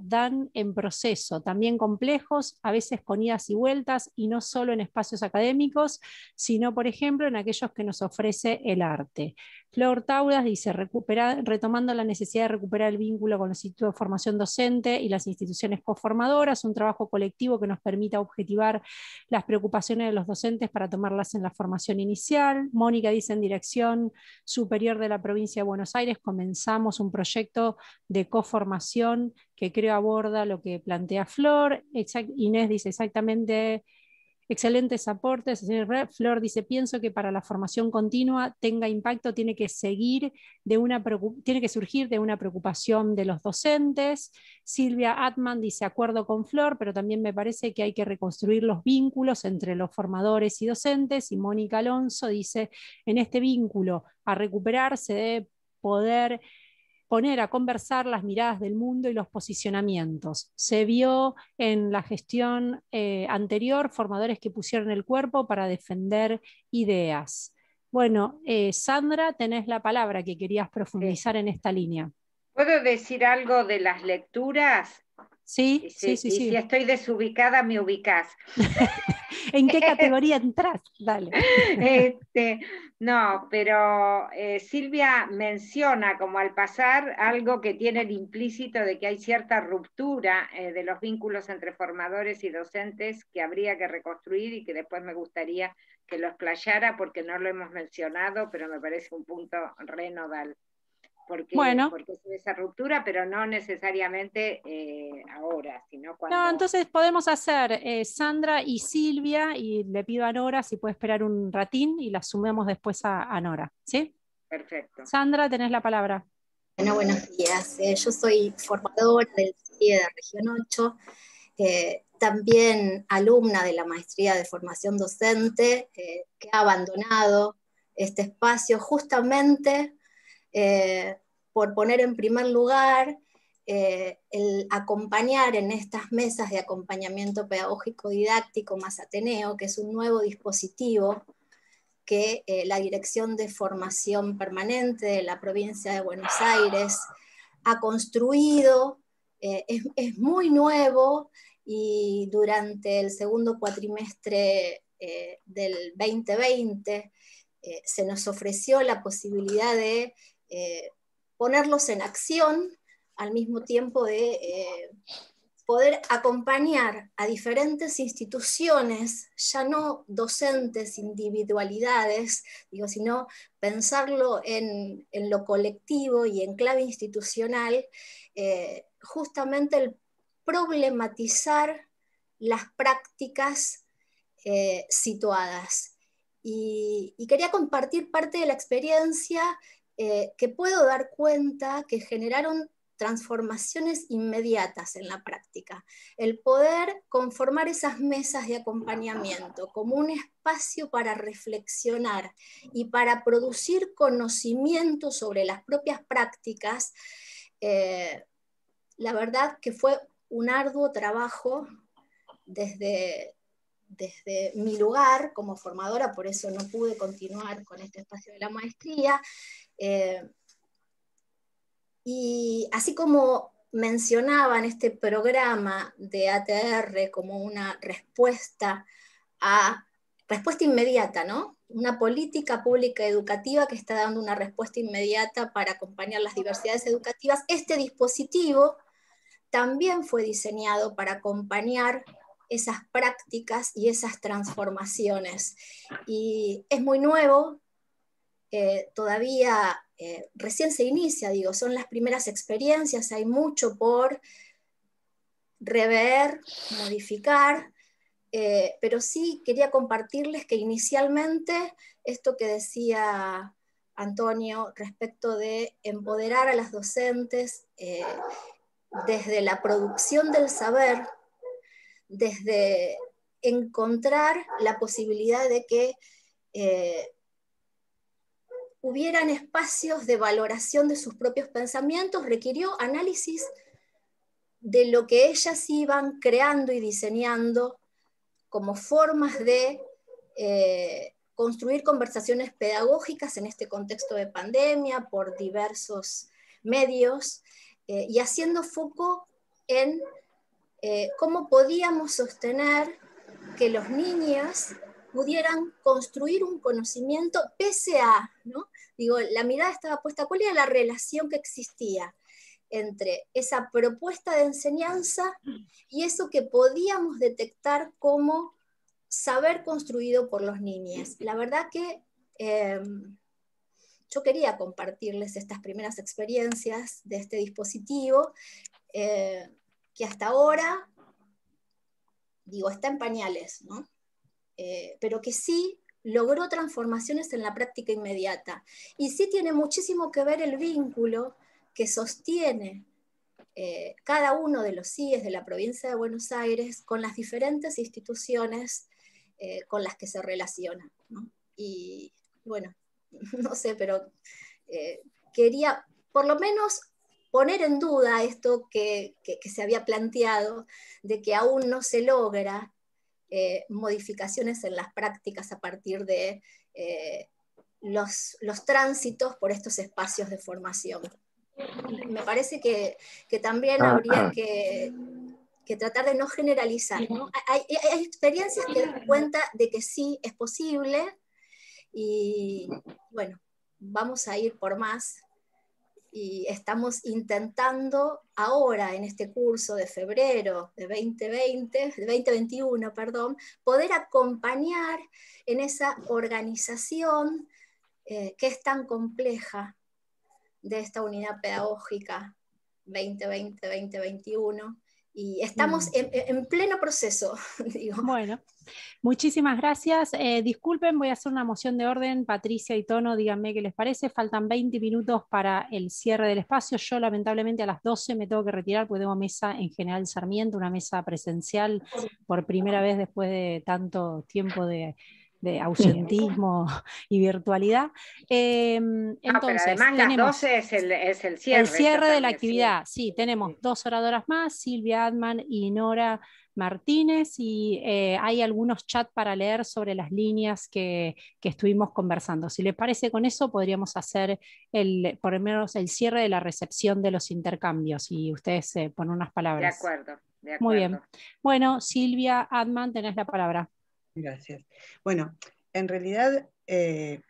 dan en proceso, también a veces con idas y vueltas, y no solo en espacios académicos, sino, por ejemplo, en aquellos que nos ofrece el arte. Flor Taudas dice, retomando la necesidad de recuperar el vínculo con los institutos de formación docente y las instituciones coformadoras, un trabajo colectivo que nos permita objetivar las preocupaciones de los docentes para tomarlas en la formación inicial. Mónica dice, en Dirección Superior de la Provincia de Buenos Aires comenzamos un proyecto de coformación que creo aborda lo que plantea Flor. Inés dice exactamente Excelentes aportes. Flor dice, pienso que para la formación continua tenga impacto tiene que, seguir de una, tiene que surgir de una preocupación de los docentes. Silvia Atman dice, acuerdo con Flor, pero también me parece que hay que reconstruir los vínculos entre los formadores y docentes. Y Mónica Alonso dice, en este vínculo a recuperar se debe poder poner a conversar las miradas del mundo y los posicionamientos. Se vio en la gestión eh, anterior formadores que pusieron el cuerpo para defender ideas. Bueno, eh, Sandra, tenés la palabra que querías profundizar en esta línea. ¿Puedo decir algo de las lecturas? Sí, sí, sí, Si estoy desubicada, me ubicás. ¿En qué categoría entras? Dale. Este, no, pero eh, Silvia menciona como al pasar algo que tiene el implícito de que hay cierta ruptura eh, de los vínculos entre formadores y docentes que habría que reconstruir y que después me gustaría que lo explayara porque no lo hemos mencionado, pero me parece un punto renodal porque, bueno. porque es esa ruptura, pero no necesariamente eh, ahora, sino cuando... No, entonces podemos hacer eh, Sandra y Silvia, y le pido a Nora si puede esperar un ratín y la sumemos después a, Nora, ¿sí? Perfecto. Sandra, tenés la palabra. Bueno, buenos días. Eh, yo soy formadora del CIE de Región 8, también alumna de la Maestría de Formación Docente, que ha abandonado este espacio justamente eh, por poner en primer lugar eh, el acompañar en estas mesas de acompañamiento pedagógico didáctico más Ateneo, que es un nuevo dispositivo que eh, la Dirección de Formación Permanente de la provincia de Buenos Aires ha construido. Es, es, muy nuevo y durante el segundo cuatrimestre del 2020 se nos ofreció la posibilidad de eh, ponerlos en acción al mismo tiempo de eh, poder acompañar a diferentes instituciones, ya no docentes, individualidades, digo, sino pensarlo en, lo colectivo y en clave institucional, eh, justamente el problematizar las prácticas situadas. y, quería compartir parte de la experiencia eh, que puedo dar cuenta que generaron transformaciones inmediatas en la práctica. El poder conformar esas mesas de acompañamiento como un espacio para reflexionar y para producir conocimiento sobre las propias prácticas, eh, la verdad que fue un arduo trabajo desde, desde mi lugar como formadora, por eso no pude continuar con este espacio de la maestría, eh, y así como mencionaban este programa de ATR como una respuesta a respuesta inmediata, ¿no? Una política pública educativa que está dando una respuesta inmediata para acompañar las diversidades educativas. Este dispositivo también fue diseñado para acompañar esas prácticas y esas transformaciones. Y es muy nuevo, eh, todavía eh, recién se inicia, digo, son las primeras experiencias, hay mucho por rever, modificar, eh, pero sí quería compartirles que inicialmente esto que decía Antonio respecto de empoderar a las docentes desde la producción del saber, desde encontrar la posibilidad de que hubieran espacios de valoración de sus propios pensamientos, requirió análisis de lo que ellas iban creando y diseñando como formas de eh, construir conversaciones pedagógicas en este contexto de pandemia por diversos medios eh, y haciendo foco en eh, cómo podíamos sostener que los niños pudieran construir un conocimiento pese a, ¿no? Digo, la mirada estaba puesta, ¿cuál era la relación que existía entre esa propuesta de enseñanza y eso que podíamos detectar como saber construido por los niños? La verdad que em, yo quería compartirles estas primeras experiencias de este dispositivo, eh, que hasta ahora, digo, está en pañales, ¿no? Eh, pero que sí logró transformaciones en la práctica inmediata. Y sí tiene muchísimo que ver el vínculo que sostiene eh, cada uno de los CIES de la provincia de Buenos Aires con las diferentes instituciones eh, con las que se relaciona. Y bueno, no sé, pero quería por lo menos poner en duda esto que, que, se había planteado, de que aún no se logra eh, modificaciones en las prácticas a partir de eh, los, los, tránsitos por estos espacios de formación. Me parece que, que también ah, habría ah. que, que tratar de no generalizar. Hay, hay, experiencias que dan cuenta de que sí es posible y bueno, vamos a ir por más y estamos intentando ahora en este curso de febrero de 2020, de 2021, perdón, poder acompañar en esa organización eh, que es tan compleja de esta unidad pedagógica 2020-2021 y estamos mm. en, pleno proceso. Bueno, muchísimas gracias. Eh, disculpen, voy a hacer una moción de orden. Patricia y Tono, díganme qué les parece. Faltan 20 minutos para el cierre del espacio. Yo lamentablemente a las 12 me tengo que retirar porque tengo mesa en General Sarmiento, una mesa presencial por primera vez después de tanto tiempo de de ausentismo y virtualidad. Em, entonces, además las 12 es el, es el cierre. El cierre de la actividad, sí. tenemos dos oradoras más, Silvia Adman y Nora Martínez, y eh, hay algunos chats para leer sobre las líneas que, estuvimos conversando. Si les parece con eso, podríamos hacer el, por lo menos el cierre de la recepción de los intercambios y ustedes eh, ponen unas palabras. De acuerdo, de acuerdo. Muy bien. Bueno, Silvia Adman, tenés la palabra. Gracias. Bueno, en realidad eh,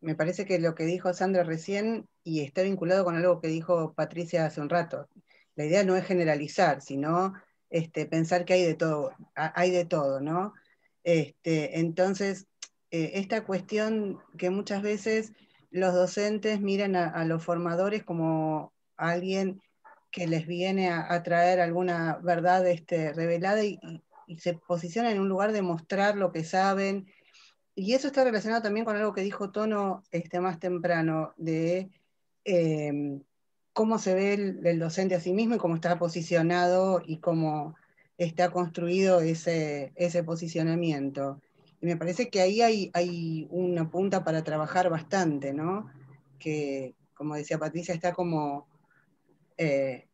me parece que lo que dijo Sandra recién y está vinculado con algo que dijo Patricia hace un rato. La idea no es generalizar, sino este, pensar que hay de todo, hay de todo, ¿no? Este, entonces, eh, esta cuestión que muchas veces los docentes miran a, los formadores como alguien que les viene a, traer alguna verdad este, revelada y se posicionan en un lugar de mostrar lo que saben. Y eso está relacionado también con algo que dijo Tono este, más temprano, de em, cómo se ve el, docente a sí mismo y cómo está posicionado y cómo está construido ese, ese posicionamiento. Y me parece que ahí hay, hay una punta para trabajar bastante, ¿no? Que, como decía Patricia, está como eh,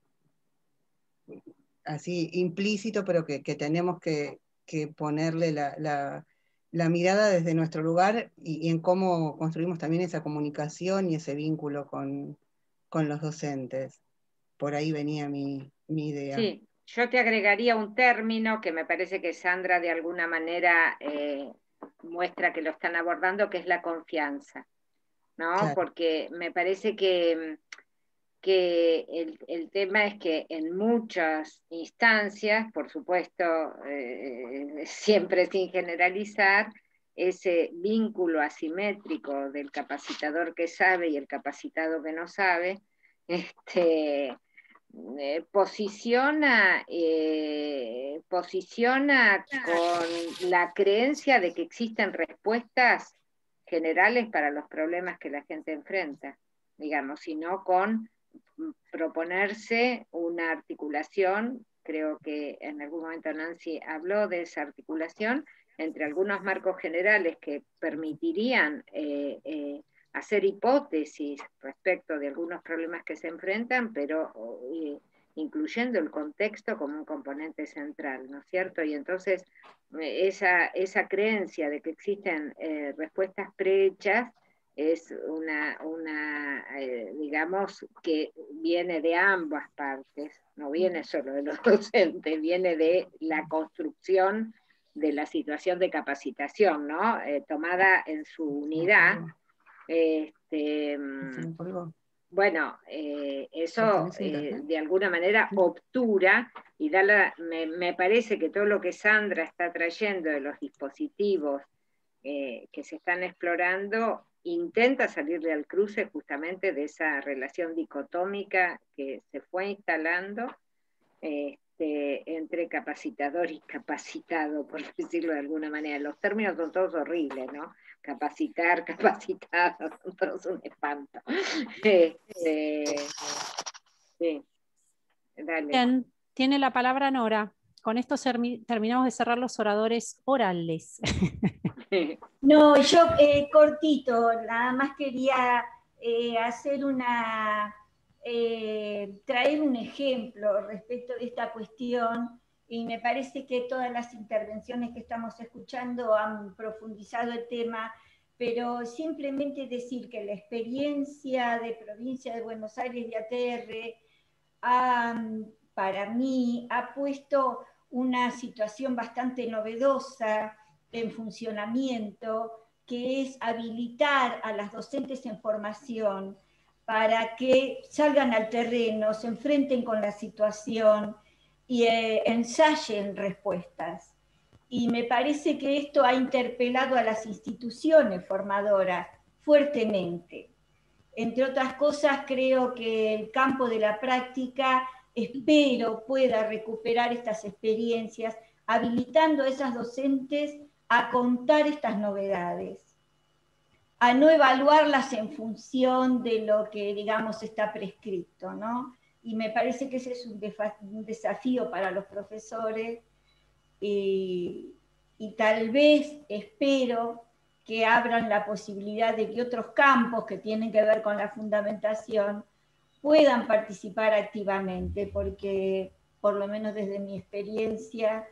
así implícito, pero que, tenemos que, ponerle la, mirada desde nuestro lugar y, en cómo construimos también esa comunicación y ese vínculo con, los docentes. Por ahí venía mi, idea. Sí, yo te agregaría un término que me parece que Sandra de alguna manera eh, muestra que lo están abordando, que es la confianza. ¿no? Porque me parece que que el, tema es que en muchas instancias, por supuesto, eh, siempre sin generalizar, ese vínculo asimétrico del capacitador que sabe y el capacitado que no sabe, este, eh, posiciona, eh, posiciona con la creencia de que existen respuestas generales para los problemas que la gente enfrenta, digamos, sino con proponerse una articulación, creo que en algún momento Nancy habló de esa articulación, entre algunos marcos generales que permitirían eh, eh, hacer hipótesis respecto de algunos problemas que se enfrentan, pero eh, incluyendo el contexto como un componente central, ¿no es cierto? Y entonces esa, esa creencia de que existen respuestas prehechas es una, una eh, digamos, que viene de ambas partes, no viene solo de los docentes, viene de la construcción de la situación de capacitación, ¿no? Eh, tomada en su unidad. Este, mm, bueno, eh, eso de alguna manera obtura y da me, me, parece que todo lo que Sandra está trayendo de los dispositivos que se están explorando intenta salirle al cruce justamente de esa relación dicotómica que se fue instalando este, entre capacitador y capacitado, por decirlo de alguna manera. Los términos son todos horribles, ¿no? Capacitar, capacitado, son todos un espanto. Este, sí. Bien, tiene la palabra Nora. Con esto terminamos de cerrar los oradores orales. No, yo eh, cortito, nada más quería eh, hacer una, eh, traer un ejemplo respecto de esta cuestión y me parece que todas las intervenciones que estamos escuchando han profundizado el tema, pero simplemente decir que la experiencia de provincia de Buenos Aires de ATR ha para mí, ha puesto una situación bastante novedosa en funcionamiento, que es habilitar a las docentes en formación para que salgan al terreno, se enfrenten con la situación y eh, ensayen respuestas. Y me parece que esto ha interpelado a las instituciones formadoras fuertemente. Entre otras cosas, creo que el campo de la práctica espero pueda recuperar estas experiencias, habilitando a esas docentes a contar estas novedades, a no evaluarlas en función de lo que, digamos, está prescrito, ¿no? Y me parece que ese es un, desafío para los profesores y, y tal vez espero que abran la posibilidad de que otros campos que tienen que ver con la fundamentación puedan participar activamente, porque por lo menos desde mi experiencia,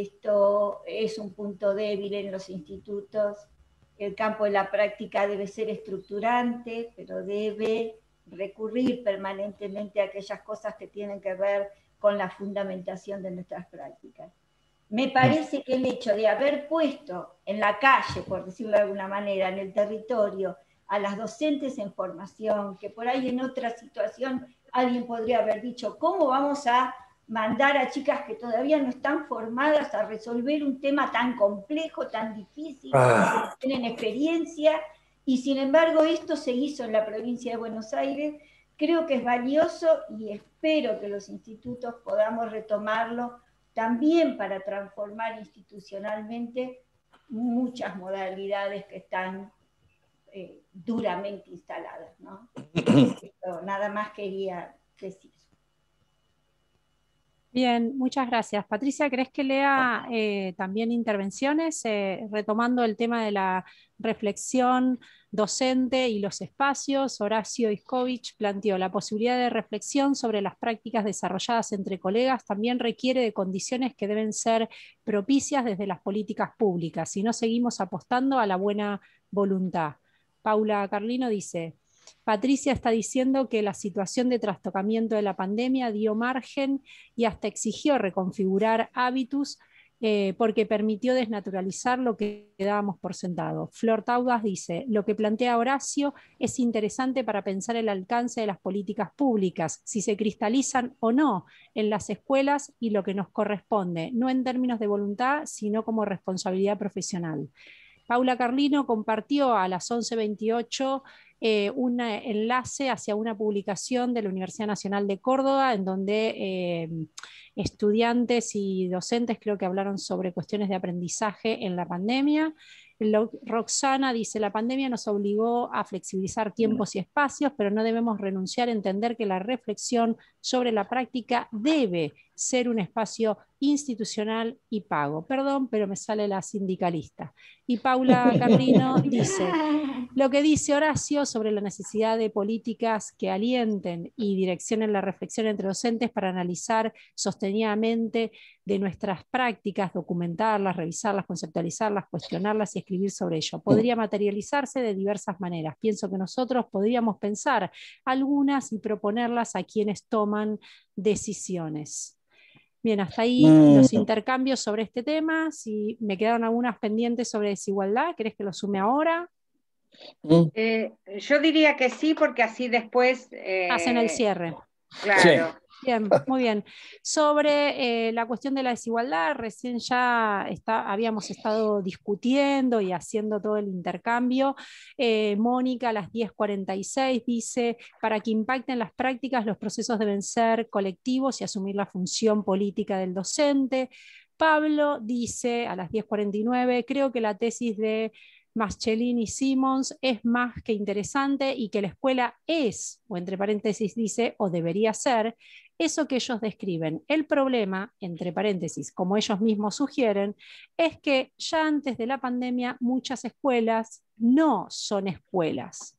esto es un punto débil en los institutos. El campo de la práctica debe ser estructurante, pero debe recurrir permanentemente a aquellas cosas que tienen que ver con la fundamentación de nuestras prácticas. Me parece que el hecho de haber puesto en la calle, por decirlo de alguna manera, en el territorio, a las docentes en formación, que por ahí en otra situación alguien podría haber dicho, ¿cómo vamos a mandar a chicas que todavía no están formadas a resolver un tema tan complejo, tan difícil, ah. que tienen experiencia? Y sin embargo esto se hizo en la provincia de Buenos Aires. Creo que es valioso y espero que los institutos podamos retomarlo también para transformar institucionalmente muchas modalidades que están eh, duramente instaladas. ¿no? nada más quería decir. Bien, muchas gracias. Patricia, ¿crees que lea eh, también intervenciones eh, retomando el tema de la reflexión docente y los espacios? Horacio Iskovich planteó la posibilidad de reflexión sobre las prácticas desarrolladas entre colegas también requiere de condiciones que deben ser propicias desde las políticas públicas, si no seguimos apostando a la buena voluntad. Paula Carlino dice, Patricia está diciendo que la situación de trastocamiento de la pandemia dio margen y hasta exigió reconfigurar hábitos eh, porque permitió desnaturalizar lo que dábamos por sentado. Flor Taudas dice, lo que plantea Horacio es interesante para pensar el alcance de las políticas públicas, si se cristalizan o no en las escuelas y lo que nos corresponde, no en términos de voluntad, sino como responsabilidad profesional. Paula Carlino compartió a las 11.28 eh, un enlace hacia una publicación de la Universidad Nacional de Córdoba, en donde eh, estudiantes y docentes creo que hablaron sobre cuestiones de aprendizaje en la pandemia. Roxana dice, la pandemia nos obligó a flexibilizar tiempos y espacios, pero no debemos renunciar a entender que la reflexión sobre la práctica debe ser un espacio institucional y pago. Perdón, pero me sale la sindicalista. Y Paula Carrino dice, lo que dice Horacio sobre la necesidad de políticas que alienten y direccionen la reflexión entre docentes para analizar sostenidamente de nuestras prácticas, documentarlas, revisarlas, conceptualizarlas, cuestionarlas y escribir sobre ello. Podría materializarse de diversas maneras. Pienso que nosotros podríamos pensar algunas y proponerlas a quienes toman decisiones. Bien, hasta ahí mm. los intercambios sobre este tema. Si me quedaron algunas pendientes sobre desigualdad, ¿querés que lo sume ahora? Mm. Eh, yo diría que sí, porque así después... Eh, Hacen el cierre. Claro. Muy bien. Sobre eh, la cuestión de la desigualdad, recién ya está, habíamos estado discutiendo y haciendo todo el intercambio. Eh, Mónica a las 10.46 dice, para que impacten las prácticas, los procesos deben ser colectivos y asumir la función política del docente. Pablo dice a las 10.49, creo que la tesis de Maschelin y Simmons es más que interesante y que la escuela es, o entre paréntesis dice, o debería ser, eso que ellos describen. El problema, entre paréntesis, como ellos mismos sugieren, es que ya antes de la pandemia muchas escuelas no son escuelas.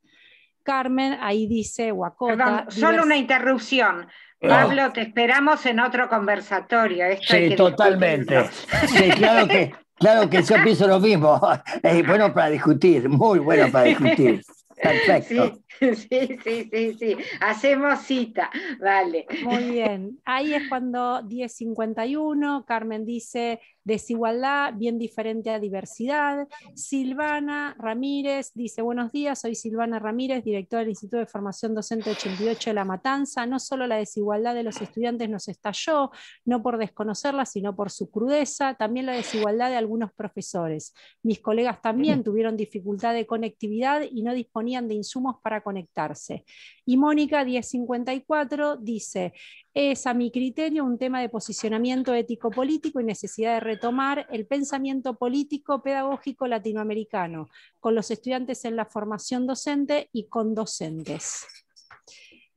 Carmen ahí dice, Guacota. solo una interrupción. Pablo, te esperamos en otro conversatorio. sí, totalmente. Sí, claro que, claro que yo pienso lo mismo. Es bueno para discutir, muy bueno para discutir. Perfecto. Sí, sí, sí, sí. Hacemos cita. Vale. Muy bien. Ahí es cuando 1051, Carmen dice, desigualdad bien diferente a diversidad. Silvana Ramírez dice, buenos días, soy Silvana Ramírez, directora del Instituto de Formación Docente 88 de La Matanza. No solo la desigualdad de los estudiantes nos estalló, no por desconocerla, sino por su crudeza, también la desigualdad de algunos profesores. Mis colegas también tuvieron dificultad de conectividad y no disponían de insumos para conectarse. Y Mónica 1054 dice, es a mi criterio un tema de posicionamiento ético-político y necesidad de retomar el pensamiento político pedagógico latinoamericano con los estudiantes en la formación docente y con docentes.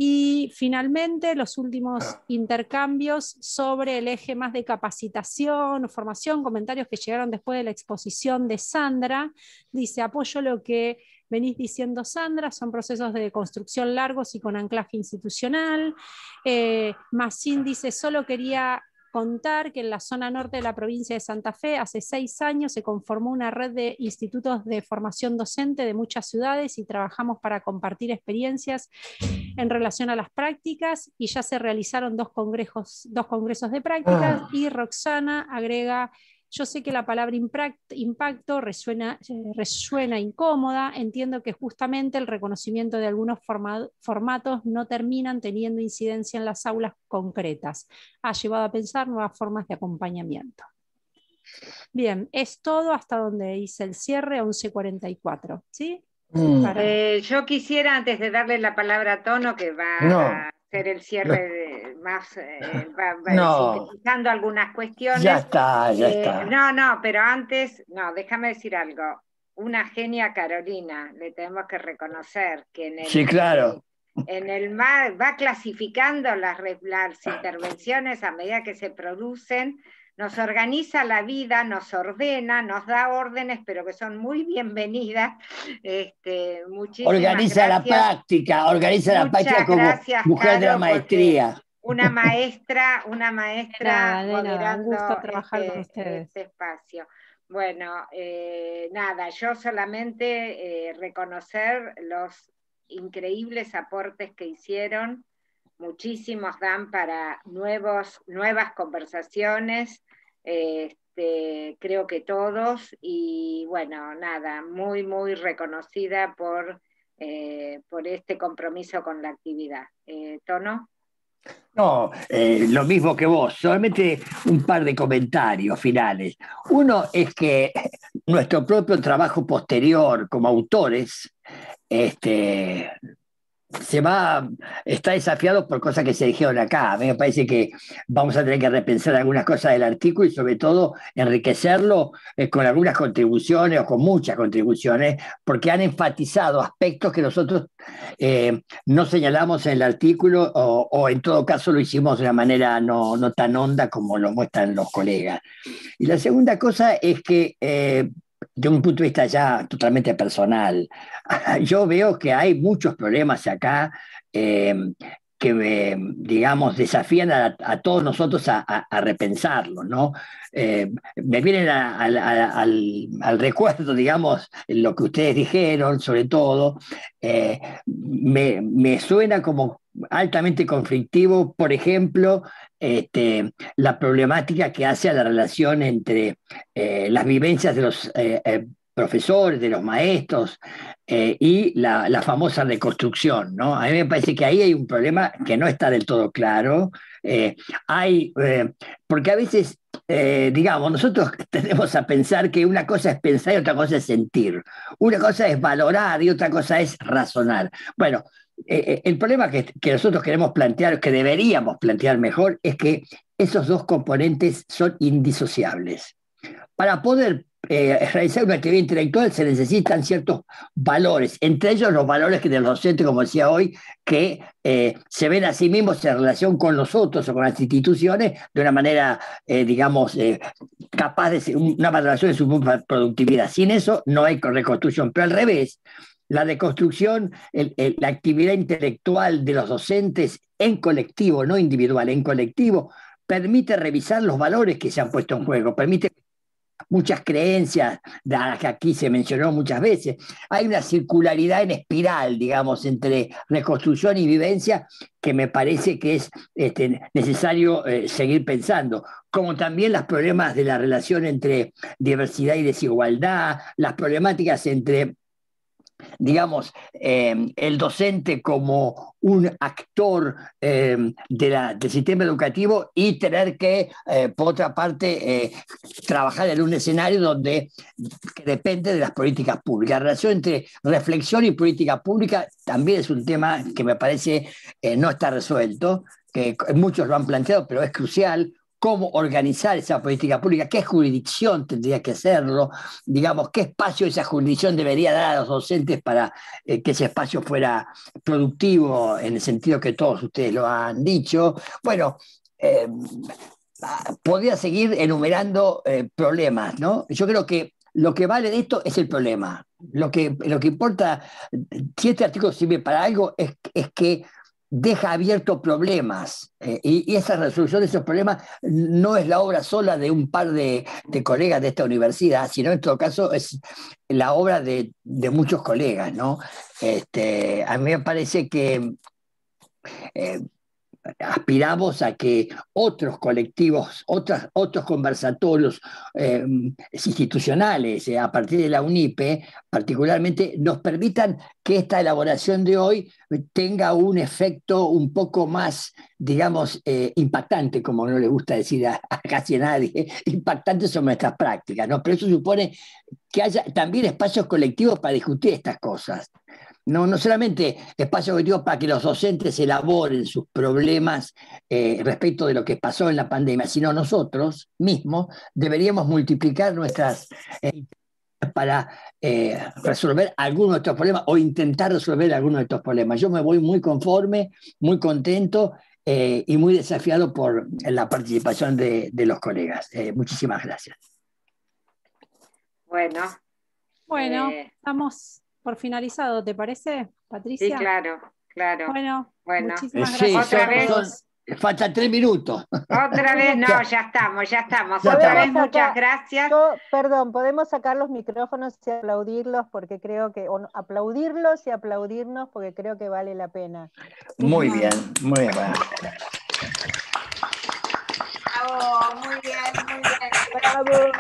Y finalmente, los últimos intercambios sobre el eje más de capacitación, formación, comentarios que llegaron después de la exposición de Sandra. Dice, apoyo lo que venís diciendo, Sandra, son procesos de construcción largos y con anclaje institucional. Eh, dice, solo quería contar que en la zona norte de la provincia de Santa Fe, hace seis años, se conformó una red de institutos de formación docente de muchas ciudades y trabajamos para compartir experiencias en relación a las prácticas y ya se realizaron dos congresos, dos congresos de prácticas ah. y Roxana agrega yo sé que la palabra impacto resuena, eh, resuena incómoda, entiendo que justamente el reconocimiento de algunos formatos no terminan teniendo incidencia en las aulas concretas. Ha llevado a pensar nuevas formas de acompañamiento. Bien, es todo hasta donde hice el cierre 1144. ¿sí? Mm. Eh, yo quisiera, antes de darle la palabra a Tono, que va a hacer el cierre más, eh, algunas cuestiones. Ya está, ya eh, está. No, no, pero antes, no, déjame decir algo. Una genia Carolina, le tenemos que reconocer que en el, sí, claro. en el mar va clasificando las, las intervenciones a medida que se producen nos organiza la vida, nos ordena, nos da órdenes, pero que son muy bienvenidas. Este, organiza la práctica, organiza la práctica como mujer de la maestría. Una maestra, una maestra moderando trabajar este, ustedes. este, espacio. Bueno, eh, nada, yo solamente eh, reconocer los increíbles aportes que hicieron muchísimos dan para nuevos, nuevas conversaciones, este, creo que todos, y bueno, nada, muy, muy reconocida por, eh, por este compromiso con la actividad. Eh, ¿Tono? No, eh, lo mismo que vos, solamente un par de comentarios finales. Uno es que nuestro propio trabajo posterior como autores este, se va, está desafiado por cosas que se dijeron acá. A mí me parece que vamos a tener que repensar algunas cosas del artículo y sobre todo enriquecerlo eh, con algunas contribuciones o con muchas contribuciones, porque han enfatizado aspectos que nosotros eh, no señalamos en el artículo o, en todo caso lo hicimos de una manera no, no, tan honda como lo muestran los colegas. Y la segunda cosa es que eh, de un punto de vista ya totalmente personal, yo veo que hay muchos problemas acá eh, que, eh, digamos, desafían a, todos nosotros a, repensarlo, ¿no? Eh, me vienen al, recuerdo, digamos, lo que ustedes dijeron, sobre todo, me, me suena como altamente conflictivo, por ejemplo, este, la problemática que hace la relación entre eh, las vivencias de los eh, eh, profesores, de los maestros y la, famosa reconstrucción. ¿no? A mí me parece que ahí hay un problema que no está del todo claro. hay, porque a veces, digamos, nosotros tendemos a pensar que una cosa es pensar y otra cosa es sentir. Una cosa es valorar y otra cosa es razonar. Bueno, eh, eh, el problema que, nosotros queremos plantear, que deberíamos plantear mejor, es que esos dos componentes son indisociables. Para poder eh, realizar una actividad intelectual se necesitan ciertos valores, entre ellos los valores que de los docentes, como decía hoy, que se ven a sí mismos en relación con los otros o con las instituciones de una manera, digamos, capaz de ser una valoración de su productividad. Sin eso no hay reconstrucción, pero al revés, la deconstrucción, la actividad intelectual de los docentes en colectivo, no individual, en colectivo, permite revisar los valores que se han puesto en juego, permite muchas creencias, las que aquí se mencionó muchas veces. Hay una circularidad en espiral, digamos, entre reconstrucción y vivencia que me parece que es este, necesario eh, seguir pensando, como también los problemas de la relación entre diversidad y desigualdad, las problemáticas entre digamos, eh, el docente como un actor eh, del sistema educativo y tener que, eh, por otra parte, trabajar en un escenario donde depende de las políticas públicas. La relación entre reflexión y política pública también es un tema que me parece no está resuelto, que muchos lo han planteado, pero es crucial cómo organizar esa política pública, qué jurisdicción tendría que hacerlo, digamos, qué espacio esa jurisdicción debería dar a los docentes para eh, que ese espacio fuera productivo en el sentido que todos ustedes lo han dicho. Bueno, eh, podría seguir enumerando eh, problemas, ¿no? Yo creo que lo que vale de esto es el problema. Lo que, lo que importa, si este artículo sirve para algo, es, es que deja abiertos problemas eh, y, esa resolución de esos problemas no es la obra sola de un par de, colegas de esta universidad, sino en todo caso es la obra de, muchos colegas. ¿no? Este, a mí me parece que eh, aspiramos a que otros colectivos, otros conversatorios eh, institucionales eh, a partir de la UNIPE, particularmente, nos permitan que esta elaboración de hoy tenga un efecto un poco más, digamos, eh, impactante, como no le gusta decir a, casi a nadie, impactante sobre nuestras prácticas, ¿no? Pero eso supone que haya también espacios colectivos para discutir estas cosas no, no solamente espacio objetivo para que los docentes elaboren sus problemas eh, respecto de lo que pasó en la pandemia, sino nosotros mismos deberíamos multiplicar nuestras eh, para eh, resolver algunos de estos problemas o intentar resolver algunos de estos problemas. Yo me voy muy conforme, muy contento y muy desafiado por la participación de, de los colegas. muchísimas gracias. Bueno. Bueno, estamos por finalizado, ¿te parece, Patricia? Sí, claro, claro. Bueno, bueno. muchísimas gracias. Otra vez. faltan tres minutos. Otra vez, no, ya estamos, ya estamos. Otra vez, muchas gracias. perdón, podemos sacar los micrófonos y aplaudirlos porque creo que, o aplaudirlos y aplaudirnos porque creo que vale la pena. Muy bien, muy bien. Bravo, muy bien, muy bien. Bravo.